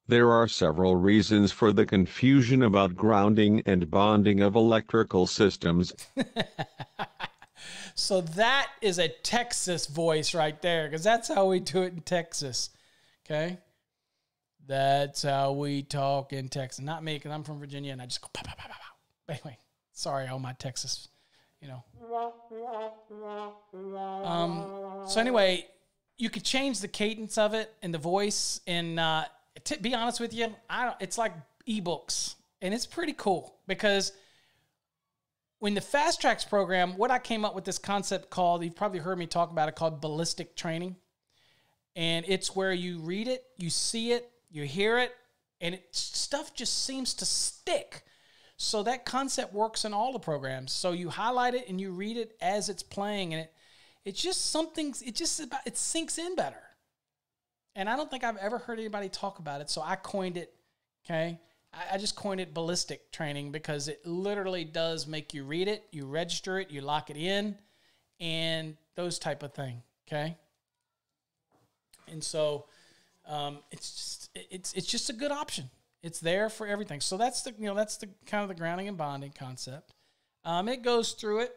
There are several reasons for the confusion about grounding and bonding of electrical systems. so that is a Texas voice right there, because that's how we do it in Texas. Okay. That's how we talk in Texas. Not me, because I'm from Virginia and I just go pow, pow, pow, pow, pow. Anyway, sorry, all my Texas, you know. Um, so anyway, you could change the cadence of it and the voice. And uh, to be honest with you, I don't, it's like ebooks, and it's pretty cool because when the fast tracks program, what I came up with this concept called, you've probably heard me talk about it, called ballistic training. And it's where you read it, you see it, you hear it, and it, stuff just seems to stick. So that concept works in all the programs. So you highlight it and you read it as it's playing, and it it's just something. It just about it sinks in better. And I don't think I've ever heard anybody talk about it. So I coined it. Okay, I, I just coined it ballistic training because it literally does make you read it, you register it, you lock it in, and those type of thing. Okay, and so um, it's just it's it's just a good option. It's there for everything. So that's the you know that's the kind of the grounding and bonding concept. Um, it goes through it,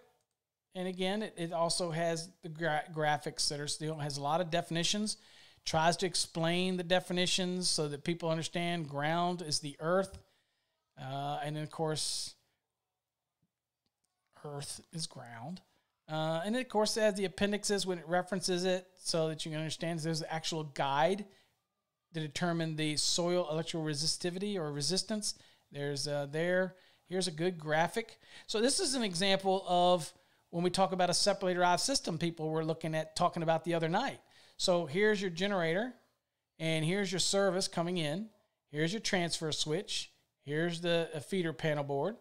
and again, it, it also has the gra- graphics that are still has a lot of definitions. Tries to explain the definitions so that people understand. Ground is the earth, uh, and then of course, earth is ground. Uh, and then of course, it has the appendixes when it references it so that you can understand. There's an actual guide to determine the soil electrical resistivity or resistance. There's uh, there. Here's a good graphic. So this is an example of when we talk about a separately derived system. People were looking at talking about the other night. So here's your generator, and here's your service coming in. Here's your transfer switch. Here's the feeder panel board,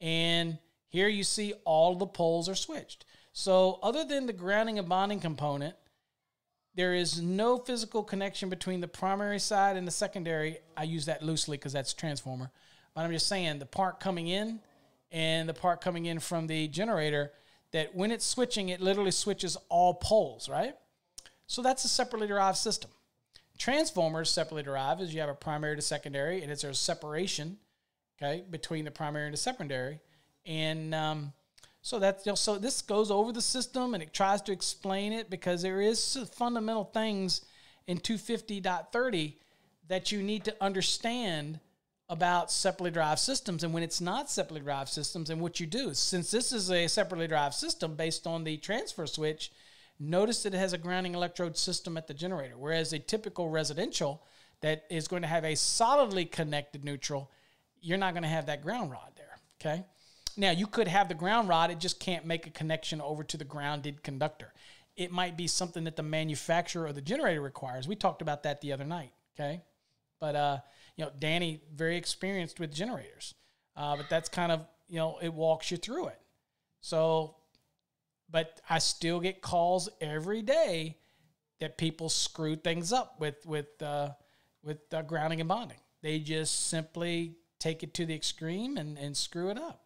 and here you see all the poles are switched. So other than the grounding and bonding component, there is no physical connection between the primary side and the secondary. I use that loosely because that's transformer. But I'm just saying the part coming in and the part coming in from the generator, that when it's switching, it literally switches all poles, right? So that's a separately derived system. Transformers separately derived is you have a primary to secondary, and it's a separation, okay, between the primary and the secondary. And um, so that's you know, so this goes over the system and it tries to explain it because there is fundamental things in 250.30 that you need to understand about separately derived systems and when it's not separately derived systems and what you do. Since this is a separately derived system based on the transfer switch, notice that it has a grounding electrode system at the generator, whereas a typical residential that is going to have a solidly connected neutral, you're not going to have that ground rod there. Okay. Now, you could have the ground rod, it just can't make a connection over to the grounded conductor. It might be something that the manufacturer or the generator requires. We talked about that the other night, okay? But, uh, you know, Danny, very experienced with generators. Uh, but that's kind of, you know, it walks you through it. So, but I still get calls every day that people screw things up with, with, uh, with uh, grounding and bonding. They just simply take it to the extreme and, and screw it up.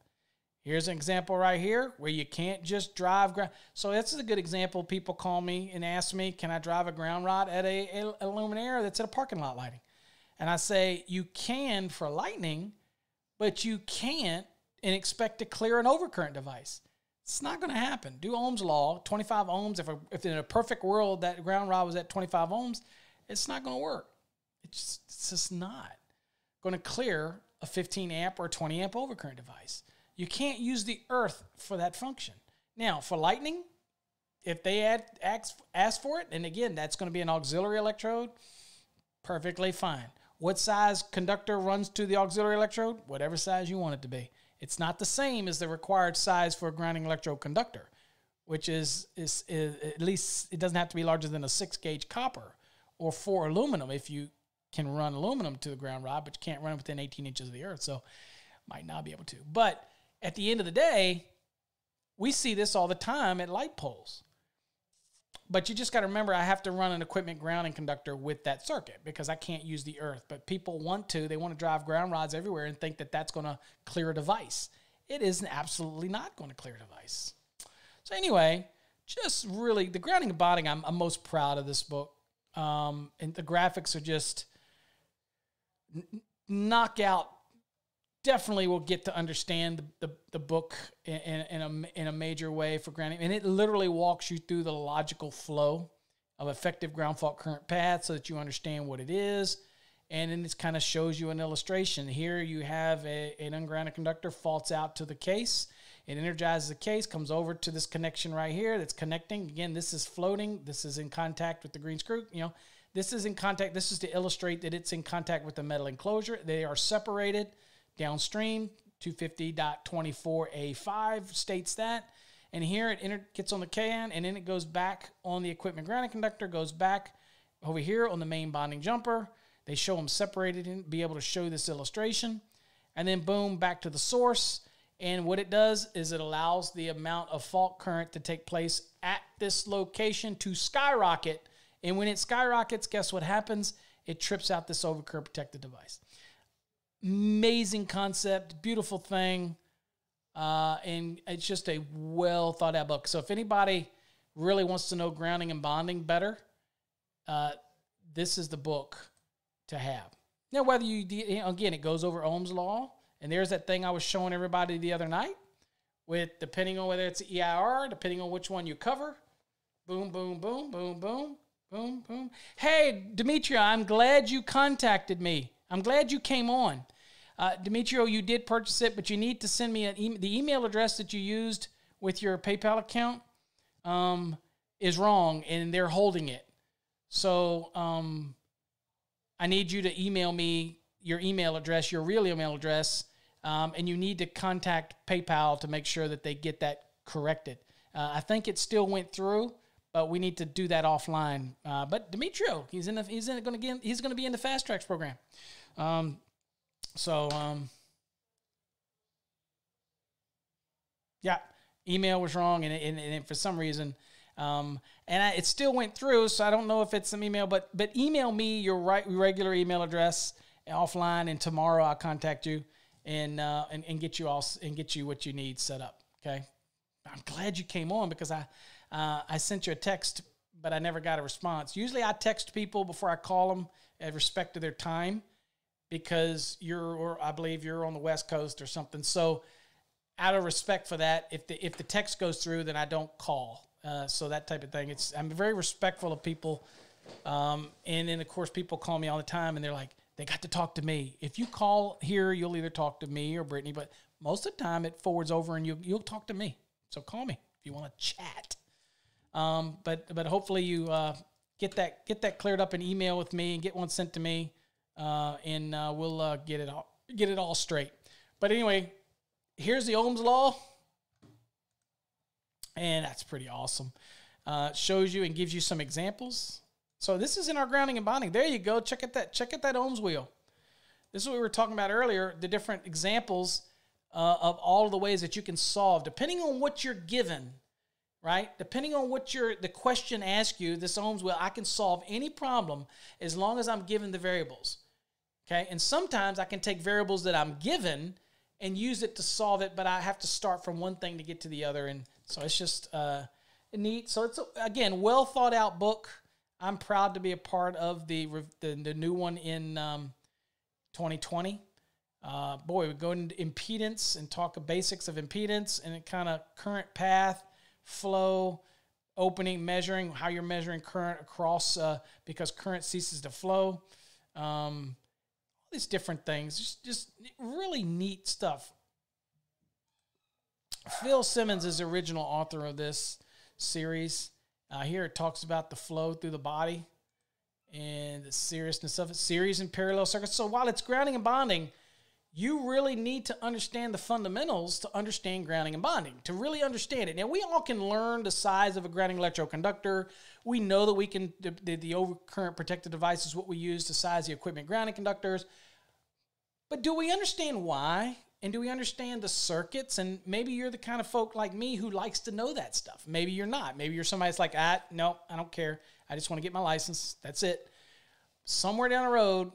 Here's an example right here where you can't just drive ground. So this is a good example. People call me and ask me, can I drive a ground rod at a, a, a luminaire that's at a parking lot lighting? And I say, you can for lightning, but you can't and expect to clear an overcurrent device. It's not going to happen. Do Ohm's law, 25 ohms. If, a, if in a perfect world that ground rod was at 25 ohms, it's not going to work. It's just, it's just not going to clear a 15 amp or 20 amp overcurrent device. You can't use the earth for that function. Now, for lightning, if they add ask, ask for it, and again, that's going to be an auxiliary electrode, perfectly fine. What size conductor runs to the auxiliary electrode? Whatever size you want it to be. It's not the same as the required size for a grounding electrode conductor, which is, is, is at least it doesn't have to be larger than a six gauge copper or four aluminum if you can run aluminum to the ground rod, but you can't run it within 18 inches of the earth. So might not be able to. But at the end of the day, we see this all the time at light poles. But you just got to remember, I have to run an equipment grounding conductor with that circuit because I can't use the earth. But people want to, they want to drive ground rods everywhere and think that that's going to clear a device. It is absolutely not going to clear a device. So, anyway, just really the grounding and bonding, I'm, I'm most proud of this book. Um, and the graphics are just n- knockout definitely will get to understand the, the, the book in, in, a, in a major way for grounding. And it literally walks you through the logical flow of effective ground fault current path so that you understand what it is. And then it kind of shows you an illustration. Here you have a, an ungrounded conductor faults out to the case. It energizes the case, comes over to this connection right here that's connecting. Again, this is floating. This is in contact with the green screw. You know, this is in contact. This is to illustrate that it's in contact with the metal enclosure. They are separated. Downstream, 250.24A5 states that. And here it inter- gets on the can and then it goes back on the equipment grounding conductor, goes back over here on the main bonding jumper. They show them separated and be able to show this illustration. And then boom, back to the source. And what it does is it allows the amount of fault current to take place at this location to skyrocket. And when it skyrockets, guess what happens? It trips out this overcurrent protected device amazing concept, beautiful thing. Uh, and it's just a well thought out book. So if anybody really wants to know grounding and bonding better, uh, this is the book to have. Now, whether you, again, it goes over Ohm's law, and there's that thing I was showing everybody the other night with depending on whether it's EIR, depending on which one you cover. Boom, boom, boom, boom, boom, boom, boom. Hey, Demetria, I'm glad you contacted me. I'm glad you came on. Uh, Demetrio, you did purchase it, but you need to send me an e- the email address that you used with your PayPal account um, is wrong, and they're holding it. So um, I need you to email me your email address, your real email address, um, and you need to contact PayPal to make sure that they get that corrected. Uh, I think it still went through, but we need to do that offline. Uh, but Demetrio, he's in the, he's in going to he's going to be in the fast tracks program. Um, so um, yeah, email was wrong, and, and, and for some reason. Um, and I, it still went through, so I don't know if it's some email, but but email me your right regular email address offline, and tomorrow I'll contact you and uh, and, and get you all and get you what you need set up. Okay, I'm glad you came on because I uh, I sent you a text, but I never got a response. Usually I text people before I call them at respect to their time because you're, or I believe you're on the West Coast or something. So out of respect for that, if the if the text goes through, then I don't call. Uh, so that type of thing. It's I'm very respectful of people, um, and then of course people call me all the time, and they're like, they got to talk to me. If you call here, you'll either talk to me or Brittany, but most of the time it forwards over, and you you'll talk to me. So call me if you want to chat. Um, but but hopefully you uh, get that get that cleared up in email with me and get one sent to me, and uh, we'll uh, get it all get it all straight. But anyway, here's the Ohm's law, and that's pretty awesome. Uh, shows you and gives you some examples. So this is in our grounding and bonding. There you go. Check out that check out that Ohm's wheel. This is what we were talking about earlier. The different examples uh, of all the ways that you can solve, depending on what you're given right? Depending on what your the question asks you, this Ohm's wheel, I can solve any problem as long as I'm given the variables. Okay, and sometimes I can take variables that I'm given and use it to solve it, but I have to start from one thing to get to the other, and so it's just uh, neat. So it's again well thought out book. I'm proud to be a part of the the, the new one in um, 2020. Uh, boy, we go into impedance and talk the basics of impedance and kind of current path flow, opening, measuring, how you're measuring current across uh, because current ceases to flow. Um, these different things, just, just really neat stuff. Phil Simmons is the original author of this series. Uh, here it talks about the flow through the body and the seriousness of it, series and parallel circuits. So while it's grounding and bonding, you really need to understand the fundamentals to understand grounding and bonding, to really understand it. Now, we all can learn the size of a grounding electrode conductor. We know that we can, the, the, the overcurrent protective device is what we use to size the equipment grounding conductors. But do we understand why? And do we understand the circuits? And maybe you're the kind of folk like me who likes to know that stuff. Maybe you're not. Maybe you're somebody that's like, ah, no, I don't care. I just want to get my license. That's it. Somewhere down the road,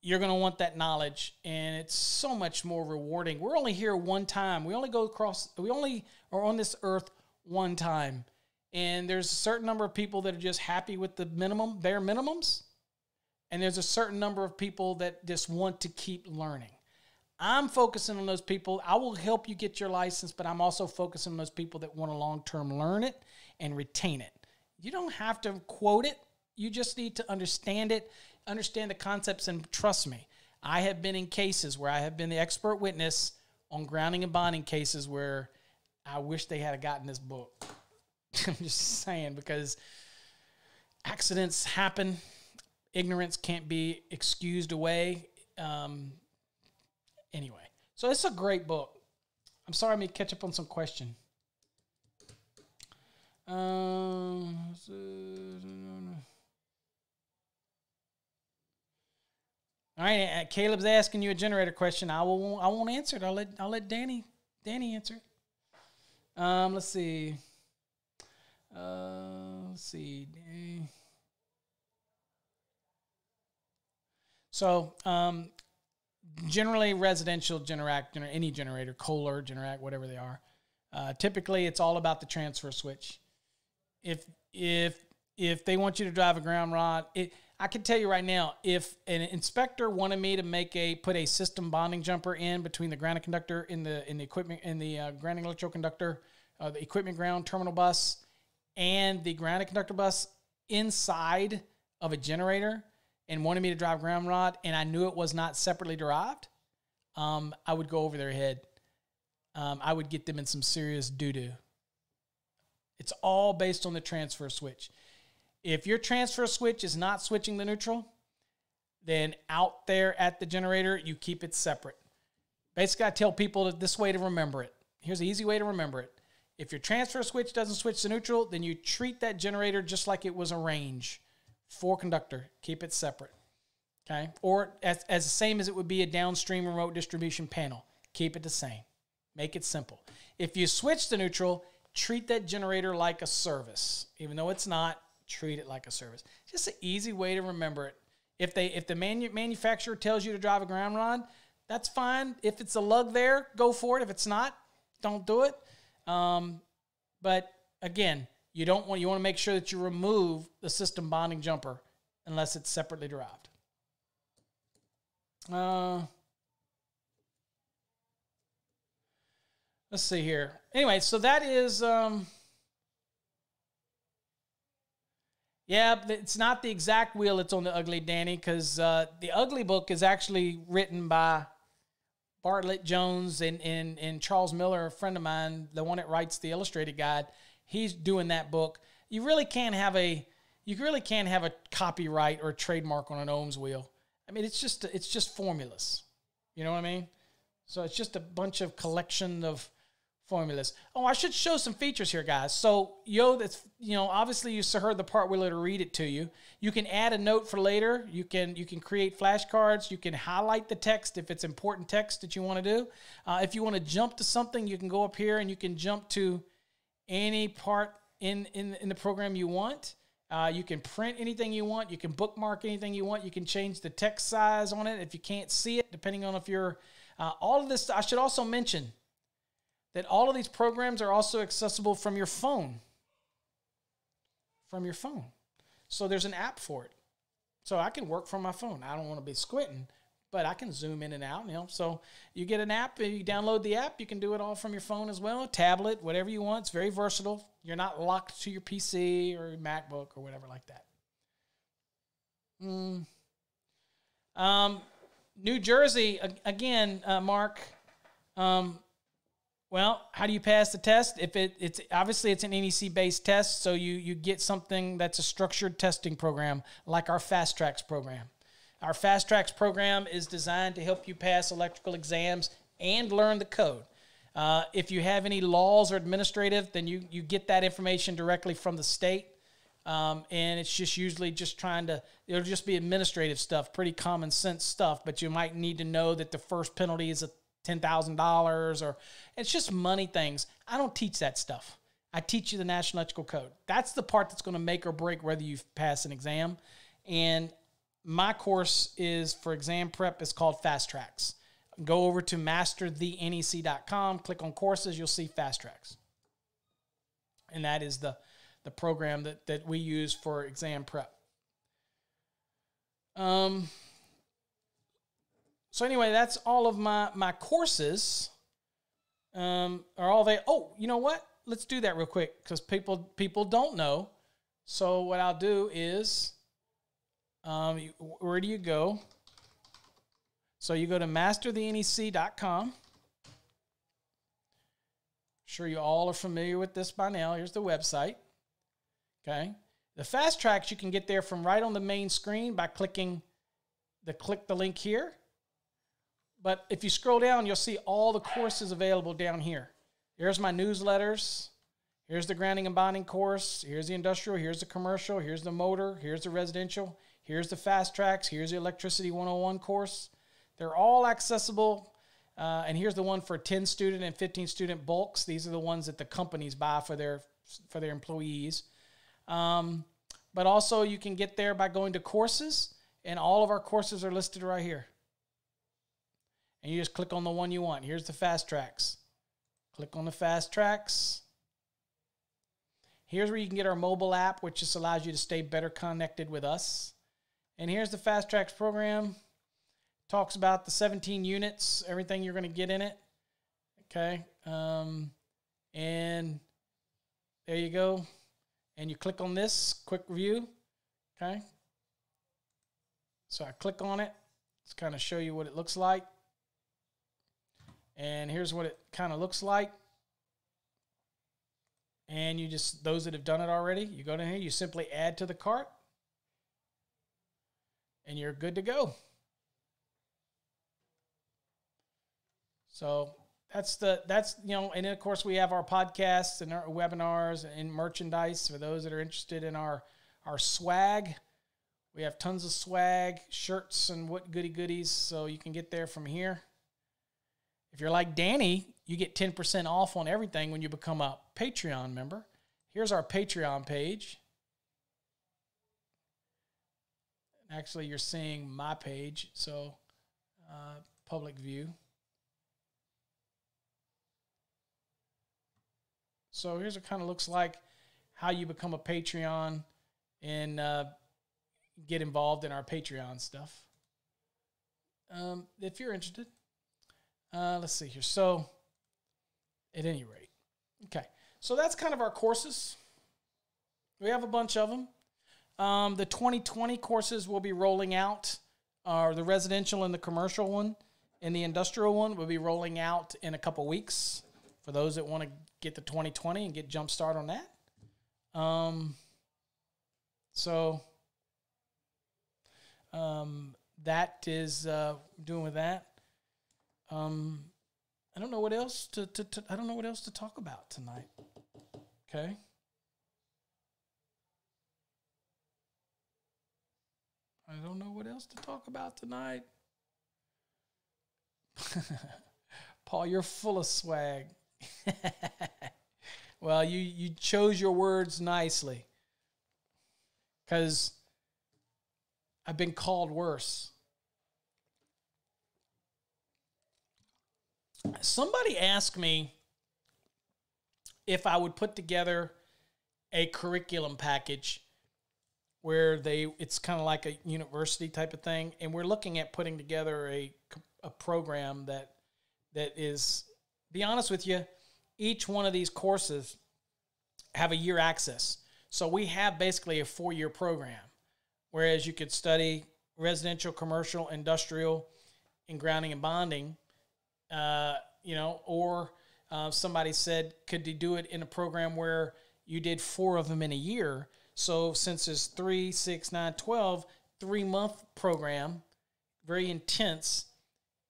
you're going to want that knowledge and it's so much more rewarding. We're only here one time. We only go across we only are on this earth one time. And there's a certain number of people that are just happy with the minimum bare minimums and there's a certain number of people that just want to keep learning. I'm focusing on those people. I will help you get your license but i'm also focusing on those people that want to long term learn it and retain it. You don't have to quote it. You just need to understand it understand the concepts and trust me, I have been in cases where I have been the expert witness on grounding and bonding cases where I wish they had gotten this book. I'm just saying because accidents happen, ignorance can't be excused away. Um, anyway, so it's a great book. I'm sorry, I may catch up on some question. Um, All right, uh, Caleb's asking you a generator question. I will. I won't answer it. I'll let. I'll let Danny. Danny answer. Um. Let's see. Uh. Let's see. So, um, generally residential generator, any generator, Kohler, Generac, whatever they are. Uh, typically, it's all about the transfer switch. If if if they want you to drive a ground rod, it I can tell you right now, if an inspector wanted me to make a put a system bonding jumper in between the grounding conductor in the in the equipment in the uh, grounding electrode conductor, uh, the equipment ground terminal bus, and the grounding conductor bus inside of a generator, and wanted me to drive ground rod, and I knew it was not separately derived, um, I would go over their head. Um, I would get them in some serious doo doo. It's all based on the transfer switch. If your transfer switch is not switching the neutral, then out there at the generator, you keep it separate. Basically, I tell people this way to remember it. Here's an easy way to remember it. If your transfer switch doesn't switch to neutral, then you treat that generator just like it was a range. Four conductor, keep it separate. Okay? Or as, as the same as it would be a downstream remote distribution panel. Keep it the same. Make it simple. If you switch to neutral, treat that generator like a service. Even though it's not, treat it like a service. Just an easy way to remember it. If they if the manu- manufacturer tells you to drive a ground rod, that's fine. If it's a lug there, go for it. If it's not, don't do it. Um, but again, you don't want you want to make sure that you remove the system bonding jumper unless it's separately derived. Uh, let's see here. Anyway, so that is um, Yeah, it's not the exact wheel that's on the Ugly Danny because uh, the Ugly book is actually written by Bartlett Jones and, and, and Charles Miller, a friend of mine, the one that writes the illustrated guide. He's doing that book. You really can't have a you really can't have a copyright or a trademark on an ohms wheel. I mean, it's just it's just formulas. You know what I mean? So it's just a bunch of collection of formulas. Oh, I should show some features here, guys. So, yo, that's you know, obviously you heard the part where it'll read it to you. You can add a note for later. You can you can create flashcards. You can highlight the text if it's important text that you want to do. Uh, if you want to jump to something, you can go up here and you can jump to any part in in, in the program you want. Uh, you can print anything you want. You can bookmark anything you want. You can change the text size on it if you can't see it, depending on if you're. Uh, all of this, I should also mention that all of these programs are also accessible from your phone. From your phone. So there's an app for it. So I can work from my phone. I don't want to be squinting, but I can zoom in and out. You know, so you get an app, you download the app. You can do it all from your phone as well, tablet, whatever you want. It's very versatile. You're not locked to your PC or MacBook or whatever like that. Mm. Um, New Jersey again, uh, Mark. Um, Well, how do you pass the test? If it, it's obviously it's an NEC based test, so you you get something that's a structured testing program like our Fast Tracks program. Our Fast Tracks program is designed to help you pass electrical exams and learn the code. Uh, if you have any laws or administrative, then you you get that information directly from the state. Um, and it's just usually just trying to it'll just be administrative stuff pretty common sense stuff but you might need to know that the first penalty is a $10000 or it's just money things. I don't teach that stuff. I teach you the national electrical code. That's the part that's going to make or break whether you pass an exam. And my course is for exam prep is called fast tracks. Go over to masterthenec.com click on courses you'll see fast tracks. And that is the the program that, that we use for exam prep. Um, so anyway, that's all of my my courses. Um, are all they? Oh, you know what? Let's do that real quick because people people don't know. So what I'll do is, um, where do you go? So you go to masterthenec.com. Sure, you all are familiar with this by now. Here's the website. Okay. The fast tracks you can get there from right on the main screen by clicking the click the link here. But if you scroll down, you'll see all the courses available down here. Here's my newsletters. Here's the grounding and bonding course. Here's the industrial. Here's the commercial. Here's the motor. Here's the residential. Here's the fast tracks. Here's the electricity 101 course. They're all accessible. Uh, and here's the one for 10 student and 15 student bulks. These are the ones that the companies buy for their for their employees. Um, but also, you can get there by going to courses, and all of our courses are listed right here. And you just click on the one you want. Here's the fast tracks. Click on the fast tracks. Here's where you can get our mobile app, which just allows you to stay better connected with us. And here's the fast tracks program. Talks about the 17 units, everything you're going to get in it. Okay. Um, and there you go and you click on this quick review. Okay. So I click on it. Let's kind of show you what it looks like. And here's what it kind of looks like. And you just, those that have done it already, you go down here, you simply add to the cart, and you're good to go. So that's the that's you know and then of course we have our podcasts and our webinars and merchandise for those that are interested in our our swag we have tons of swag shirts and what goody goodies so you can get there from here if you're like danny you get 10% off on everything when you become a patreon member. Here's our patreon page. Actually you're seeing my page so uh, public view. So here's what kind of looks like how you become a Patreon and uh, get involved in our Patreon stuff. Um, if you're interested, uh, let's see here. So, at any rate, okay. So that's kind of our courses. We have a bunch of them. Um, the 2020 courses will be rolling out, or uh, the residential and the commercial one, and the industrial one will be rolling out in a couple weeks for those that want to get the 2020 and get jump start on that. Um, so um, that is uh, doing with that. Um, I don't know what else to, to, to I don't know what else to talk about tonight. Okay. I don't know what else to talk about tonight. Paul, you're full of swag. well, you you chose your words nicely. Cuz I've been called worse. Somebody asked me if I would put together a curriculum package where they it's kind of like a university type of thing and we're looking at putting together a a program that that is be honest with you, each one of these courses have a year access. So we have basically a four year program, whereas you could study residential, commercial, industrial, and grounding and bonding, uh, you know, or Uh, somebody said, could you do it in a program where you did four of them in a year? So since it's three, six, nine, 12, three month program, very intense.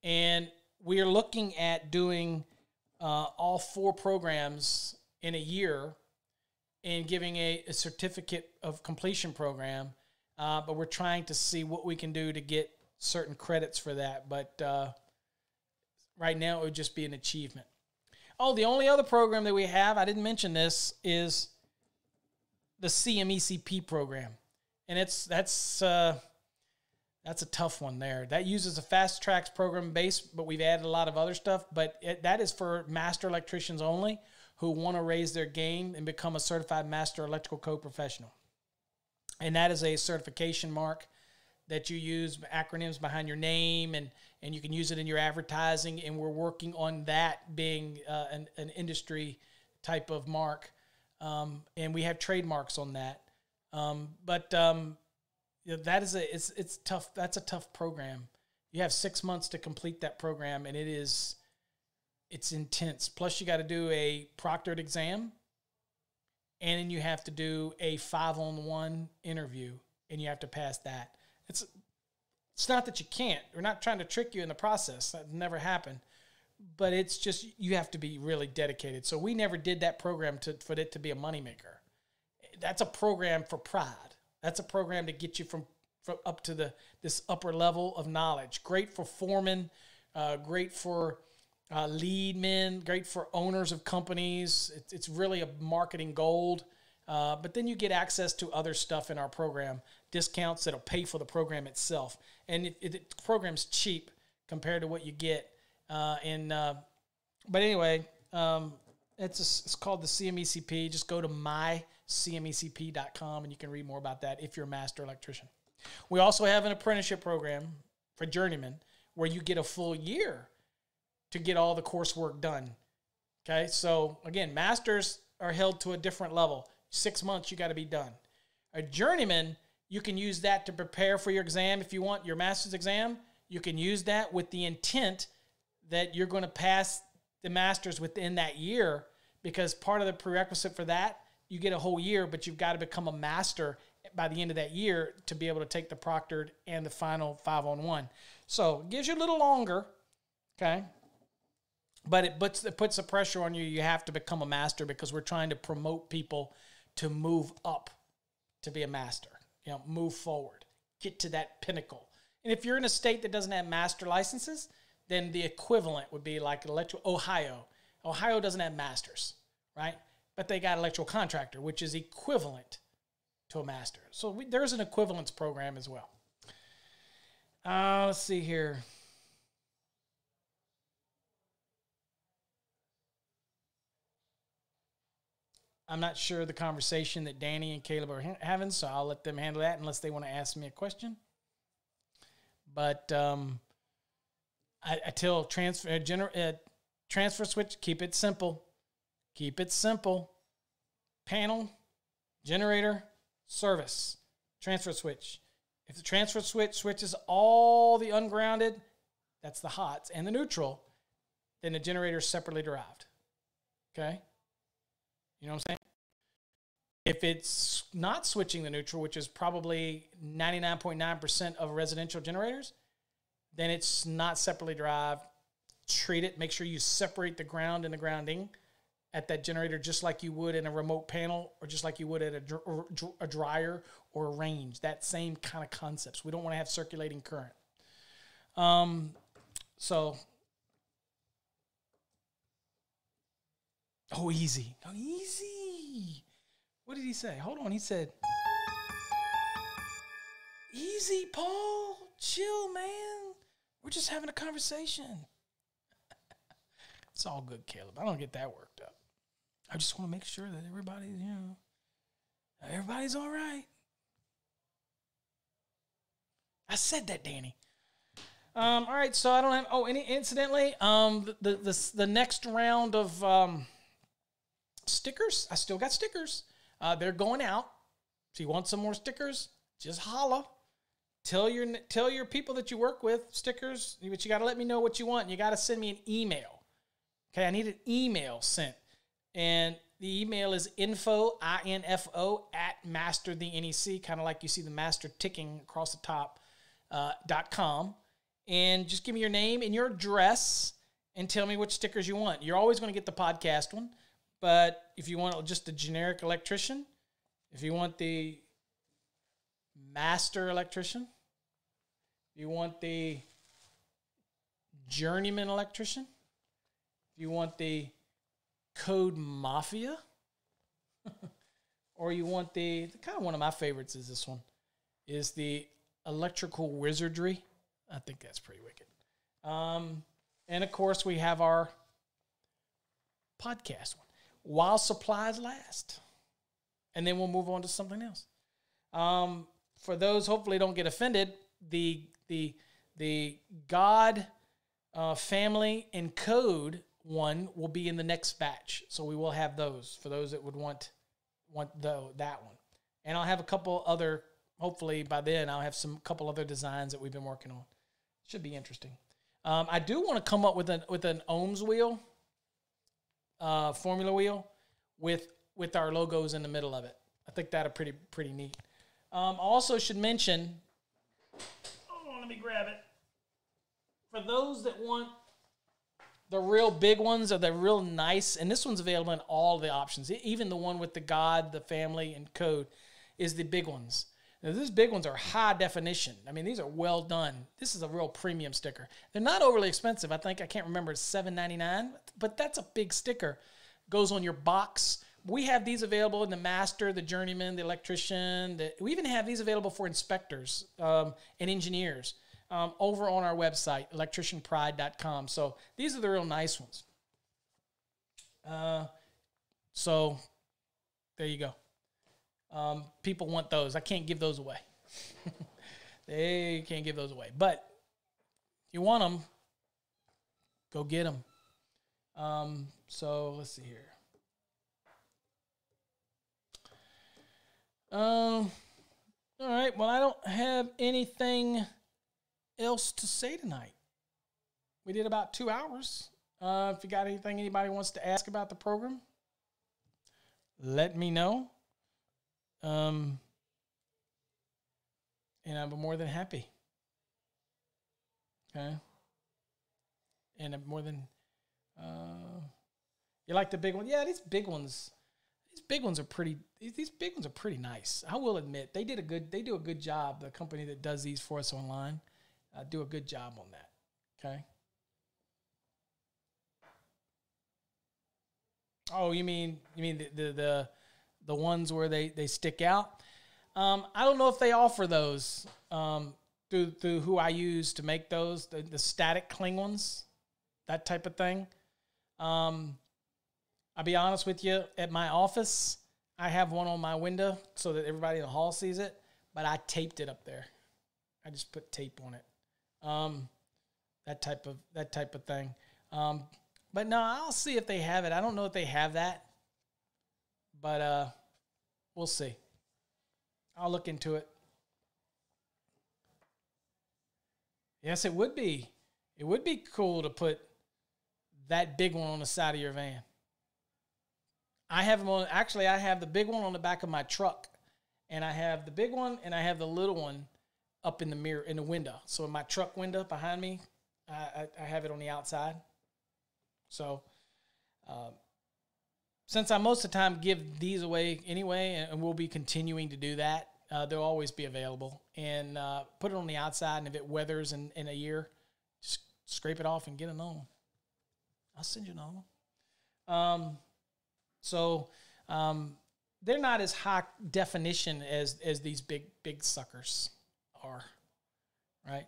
And we are looking at doing uh, all four programs in a year and giving a, a certificate of completion program. Uh, but we're trying to see what we can do to get certain credits for that. But uh, right now, it would just be an achievement. Oh, the only other program that we have, I didn't mention this, is the CMECP program. And it's that's uh, that's a tough one there. That uses a fast tracks program base, but we've added a lot of other stuff. But it, that is for master electricians only who want to raise their game and become a certified master electrical code professional. And that is a certification mark that you use acronyms behind your name and and you can use it in your advertising and we're working on that being uh, an, an industry type of mark um, and we have trademarks on that um, but um, that is a it's it's tough. That's a tough program. You have six months to complete that program, and it is it's intense. Plus, you got to do a proctored exam, and then you have to do a five on one interview, and you have to pass that. It's it's not that you can't. We're not trying to trick you in the process. That never happened. But it's just you have to be really dedicated. So we never did that program to for it to be a moneymaker. That's a program for pride that's a program to get you from, from up to the this upper level of knowledge. Great for foremen, uh, great for uh, lead men, great for owners of companies. It's, it's really a marketing gold. Uh, but then you get access to other stuff in our program, discounts that'll pay for the program itself. And it, it, the program's cheap compared to what you get. Uh, and uh, but anyway, um, it's a, it's called the CMECP. Just go to mycmecp.com and you can read more about that if you're a master electrician. We also have an apprenticeship program for journeymen where you get a full year to get all the coursework done. Okay, so again, masters are held to a different level. Six months, you got to be done. A journeyman, you can use that to prepare for your exam. If you want your master's exam. You can use that with the intent that you're going to pass the masters within that year because part of the prerequisite for that you get a whole year but you've got to become a master by the end of that year to be able to take the proctored and the final five on one. So it gives you a little longer okay? But it puts it puts the pressure on you. You have to become a master because we're trying to promote people to move up to be a master you know move forward get to that pinnacle and if you're in a state that doesn't have master licenses then the equivalent would be like electro Ohio. Ohio doesn't have masters, right? But they got electrical contractor, which is equivalent to a master. So we, there's an equivalence program as well. Uh, let's see here. I'm not sure the conversation that Danny and Caleb are ha- having, so I'll let them handle that unless they want to ask me a question. But um, I, I tell transfer uh, gener, uh, transfer switch, keep it simple. Keep it simple. Panel, generator, service, transfer switch. If the transfer switch switches all the ungrounded, that's the hots, and the neutral, then the generator is separately derived. Okay? You know what I'm saying? If it's not switching the neutral, which is probably 99.9% of residential generators, then it's not separately derived. Treat it. Make sure you separate the ground and the grounding at that generator just like you would in a remote panel or just like you would at a, a dryer or a range. That same kind of concepts. We don't want to have circulating current. Um, so, oh, easy. Oh, easy. What did he say? Hold on. He said, easy, Paul. Chill, man. We're just having a conversation. it's all good, Caleb. I don't get that worked up. I just want to make sure that everybody's, you know, everybody's all right. I said that, Danny. Um, all right, so I don't have. Oh, any incidentally, um, the the the, the next round of um, stickers, I still got stickers. Uh, they're going out. So you want some more stickers? Just holla tell your tell your people that you work with stickers but you got to let me know what you want you got to send me an email Okay, I need an email sent. And the email is info, I-N-F-O, at master the NEC, kind of like you see the master ticking across the top, uh, dot com. And just give me your name and your address and tell me which stickers you want. You're always going to get the podcast one. But if you want just a generic electrician, if you want the master electrician, you want the journeyman electrician, you want the code mafia, or you want the, the kind of one of my favorites is this one, is the electrical wizardry. I think that's pretty wicked. Um, and of course, we have our podcast one while supplies last. And then we'll move on to something else. Um, for those hopefully don't get offended, the the the God uh, family and code one will be in the next batch. So we will have those for those that would want want the, that one. And I'll have a couple other hopefully by then I'll have some couple other designs that we've been working on. Should be interesting. Um, I do want to come up with an with an ohms wheel, uh, formula wheel, with with our logos in the middle of it. I think that'll pretty pretty neat. Um, also should mention. Oh, let me grab it. For those that want the real big ones are the real nice, and this one's available in all the options. Even the one with the God, the family, and code is the big ones. Now, these big ones are high definition. I mean, these are well done. This is a real premium sticker. They're not overly expensive. I think I can't remember it's seven ninety nine, but that's a big sticker. Goes on your box. We have these available in the master, the journeyman, the electrician. The, we even have these available for inspectors um, and engineers um, over on our website, electricianpride.com. So these are the real nice ones. Uh, so there you go. Um, people want those. I can't give those away. they can't give those away. But if you want them, go get them. Um, so let's see here. Um, all right. Well, I don't have anything else to say tonight. We did about two hours. Uh, if you got anything anybody wants to ask about the program, let me know. Um, and I'm more than happy. Okay. And I'm more than, uh, you like the big one? Yeah, these big ones, these big ones are pretty, these big ones are pretty nice. I will admit they did a good, they do a good job. The company that does these for us online, uh, do a good job on that. Okay. Oh, you mean, you mean the, the, the the ones where they, they stick out. Um, I don't know if they offer those um, through through who I use to make those the, the static cling ones, that type of thing. Um, I'll be honest with you. At my office, I have one on my window so that everybody in the hall sees it, but I taped it up there. I just put tape on it. Um, that type of that type of thing. Um, but no, I'll see if they have it. I don't know if they have that, but uh, We'll see. I'll look into it. Yes, it would be. It would be cool to put that big one on the side of your van. I have them on. Actually, I have the big one on the back of my truck, and I have the big one, and I have the little one up in the mirror in the window. So in my truck window behind me, I, I, I have it on the outside. So um, since I most of the time give these away anyway, and we'll be continuing to do that, uh, they'll always be available. And uh, put it on the outside, and if it weathers in, in a year, just scrape it off and get another one. I'll send you another one. Um, so um, they're not as high definition as as these big big suckers are, right?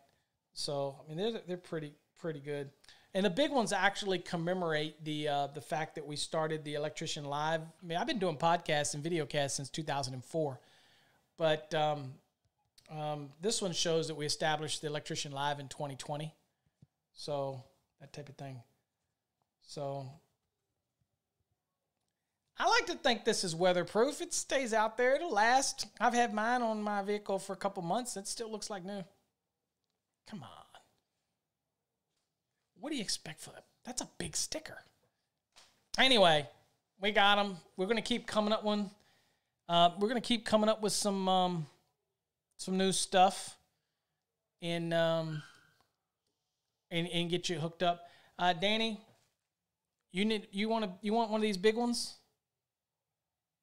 So I mean they're they're pretty pretty good. And the big ones actually commemorate the uh, the fact that we started the Electrician Live. I mean, I've been doing podcasts and videocasts since 2004, but um, um, this one shows that we established the Electrician Live in 2020. So that type of thing. So I like to think this is weatherproof. It stays out there. It'll last. I've had mine on my vehicle for a couple months. It still looks like new. Come on. What do you expect for that? That's a big sticker. anyway, we got them. We're gonna keep coming up one. Uh, we're gonna keep coming up with some um, some new stuff, and um, and and get you hooked up. Uh, Danny, you need you want to you want one of these big ones?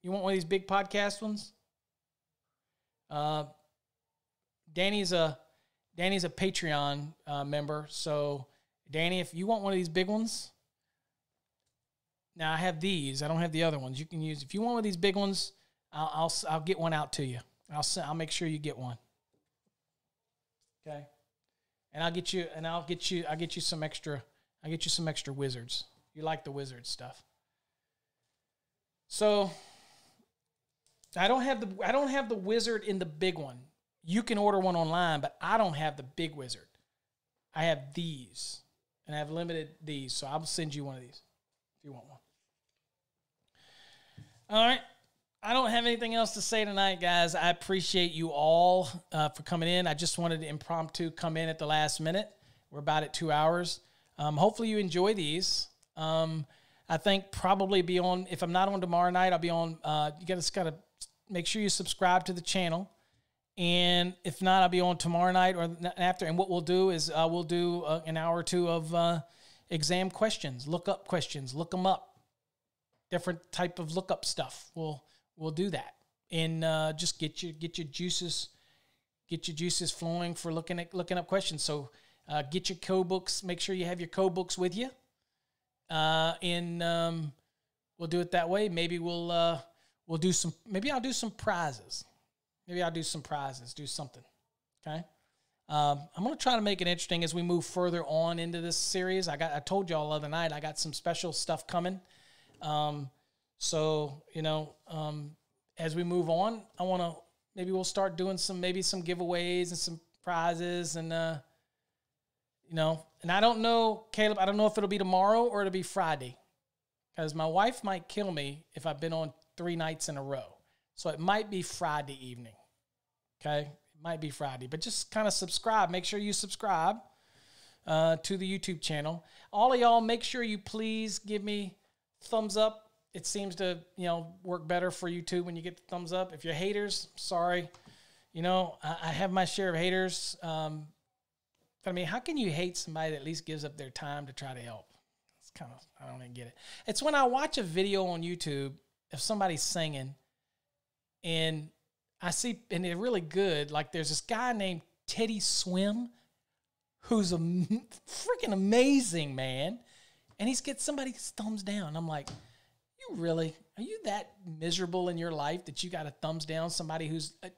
You want one of these big podcast ones? Uh, Danny's a Danny's a Patreon uh, member, so Danny, if you want one of these big ones, now I have these. I don't have the other ones. You can use if you want one of these big ones. I'll I'll, I'll get one out to you. I'll I'll make sure you get one. Okay, and I'll get you and I'll get you I'll get you some extra I'll get you some extra wizards. You like the wizard stuff. So I don't have the I don't have the wizard in the big one. You can order one online, but I don't have the big wizard. I have these, and I have limited these, so I'll send you one of these if you want one. All right. I don't have anything else to say tonight, guys. I appreciate you all uh, for coming in. I just wanted to impromptu come in at the last minute. We're about at two hours. Um, hopefully, you enjoy these. Um, I think probably be on. If I'm not on tomorrow night, I'll be on. Uh, you guys got to make sure you subscribe to the channel. And if not, I'll be on tomorrow night or after. And what we'll do is uh, we'll do uh, an hour or two of uh, exam questions, look up questions, look them up, different type of lookup stuff. We'll we'll do that and uh, just get you get your juices get your juices flowing for looking at looking up questions. So uh, get your code books. Make sure you have your code books with you. Uh, and um, we'll do it that way. Maybe we'll we'll do some. Maybe I'll do some prizes. Maybe I'll do some prizes. Do something. Okay. Um, I'm gonna try to make it interesting as we move further on into this series. I got I told y'all the other night I got some special stuff coming. Um, so you know, um, as we move on, I want to maybe we'll start doing some maybe some giveaways and some prizes and uh, you know, and I don't know, Caleb. I don't know if it'll be tomorrow or it'll be Friday, because my wife might kill me if I've been on three nights in a row. So it might be Friday evening. Okay, it might be Friday, but just kind of subscribe. Make sure you subscribe uh, to the YouTube channel. All of y'all, make sure you please give me thumbs up it seems to you know work better for you too when you get the thumbs up. If you're haters, sorry, you know I, I have my share of haters. Um, I mean, how can you hate somebody that at least gives up their time to try to help? It's kind of I don't even get it. It's when I watch a video on YouTube of somebody singing, and I see and they're really good. Like there's this guy named Teddy Swim, who's a freaking amazing man, and he's get somebody's thumbs down. I'm like you really? Are you that miserable in your life that you got a thumbs down somebody who's uh,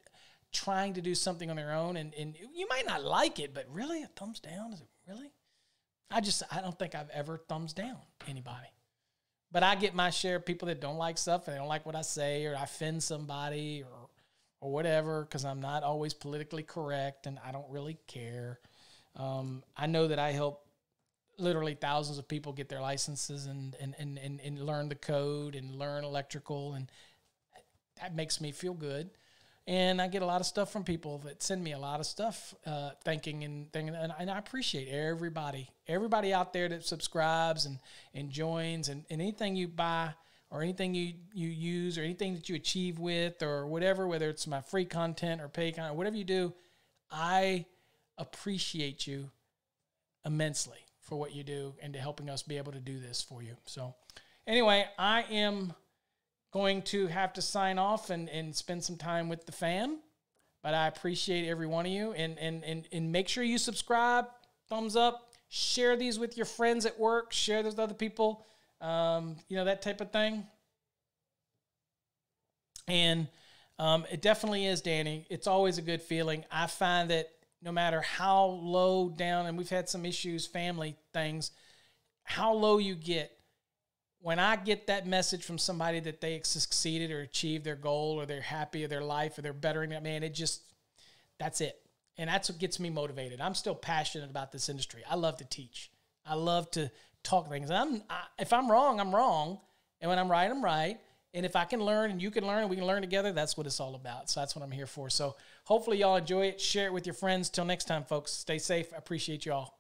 trying to do something on their own and, and you might not like it, but really a thumbs down? Is it really? I just, I don't think I've ever thumbs down anybody. But I get my share of people that don't like stuff and they don't like what I say or I offend somebody or, or whatever because I'm not always politically correct and I don't really care. Um, I know that I help literally thousands of people get their licenses and, and, and, and, and learn the code and learn electrical. And that makes me feel good. And I get a lot of stuff from people that send me a lot of stuff, uh, thanking and thinking, and, and, I appreciate everybody, everybody out there that subscribes and, and joins, and, and anything you buy or anything you, you use or anything that you achieve with or whatever, whether it's my free content or pay content, whatever you do, I appreciate you immensely for what you do and to helping us be able to do this for you. So, anyway, I am going to have to sign off and, and spend some time with the fam. But I appreciate every one of you. And, and, and, and make sure you subscribe, thumbs up, share these with your friends at work, share those with other people, um, you know, that type of thing. And um, it definitely is, Danny. It's always a good feeling. I find that no matter how low down, and we've had some issues, family things, how low you get, when I get that message from somebody that they succeeded or achieved their goal or they're happy or their life or they're bettering it, man, it just, that's it. And that's what gets me motivated. I'm still passionate about this industry. I love to teach. I love to talk things. I'm, I, if I'm wrong, I'm wrong. And when I'm right, I'm right. And if I can learn and you can learn and we can learn together, that's what it's all about. So that's what I'm here for. So hopefully y'all enjoy it. Share it with your friends. Till next time, folks. Stay safe. I appreciate y'all.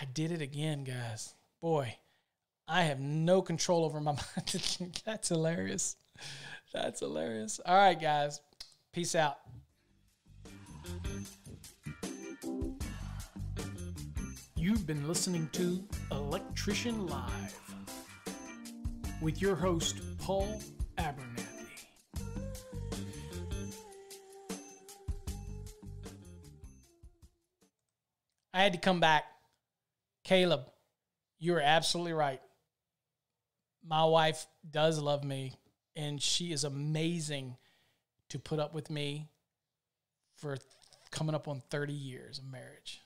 I did it again, guys. Boy, I have no control over my mind. That's hilarious. That's hilarious. All right, guys. Peace out. You've been listening to Electrician Live with your host, Paul Abernathy. I had to come back. Caleb, you're absolutely right. My wife does love me, and she is amazing to put up with me for coming up on 30 years of marriage.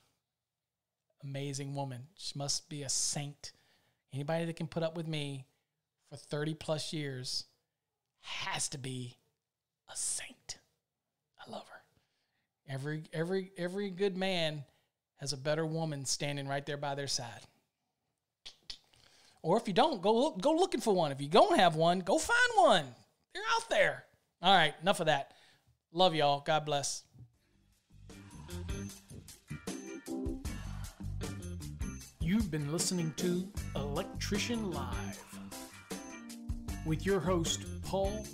Amazing woman. She must be a saint. Anybody that can put up with me for 30 plus years has to be a saint. I love her. Every every every good man has a better woman standing right there by their side. Or if you don't, go look, go looking for one. If you don't have one, go find one. They're out there. All right, enough of that. Love y'all. God bless. You've been listening to Electrician Live with your host, Paul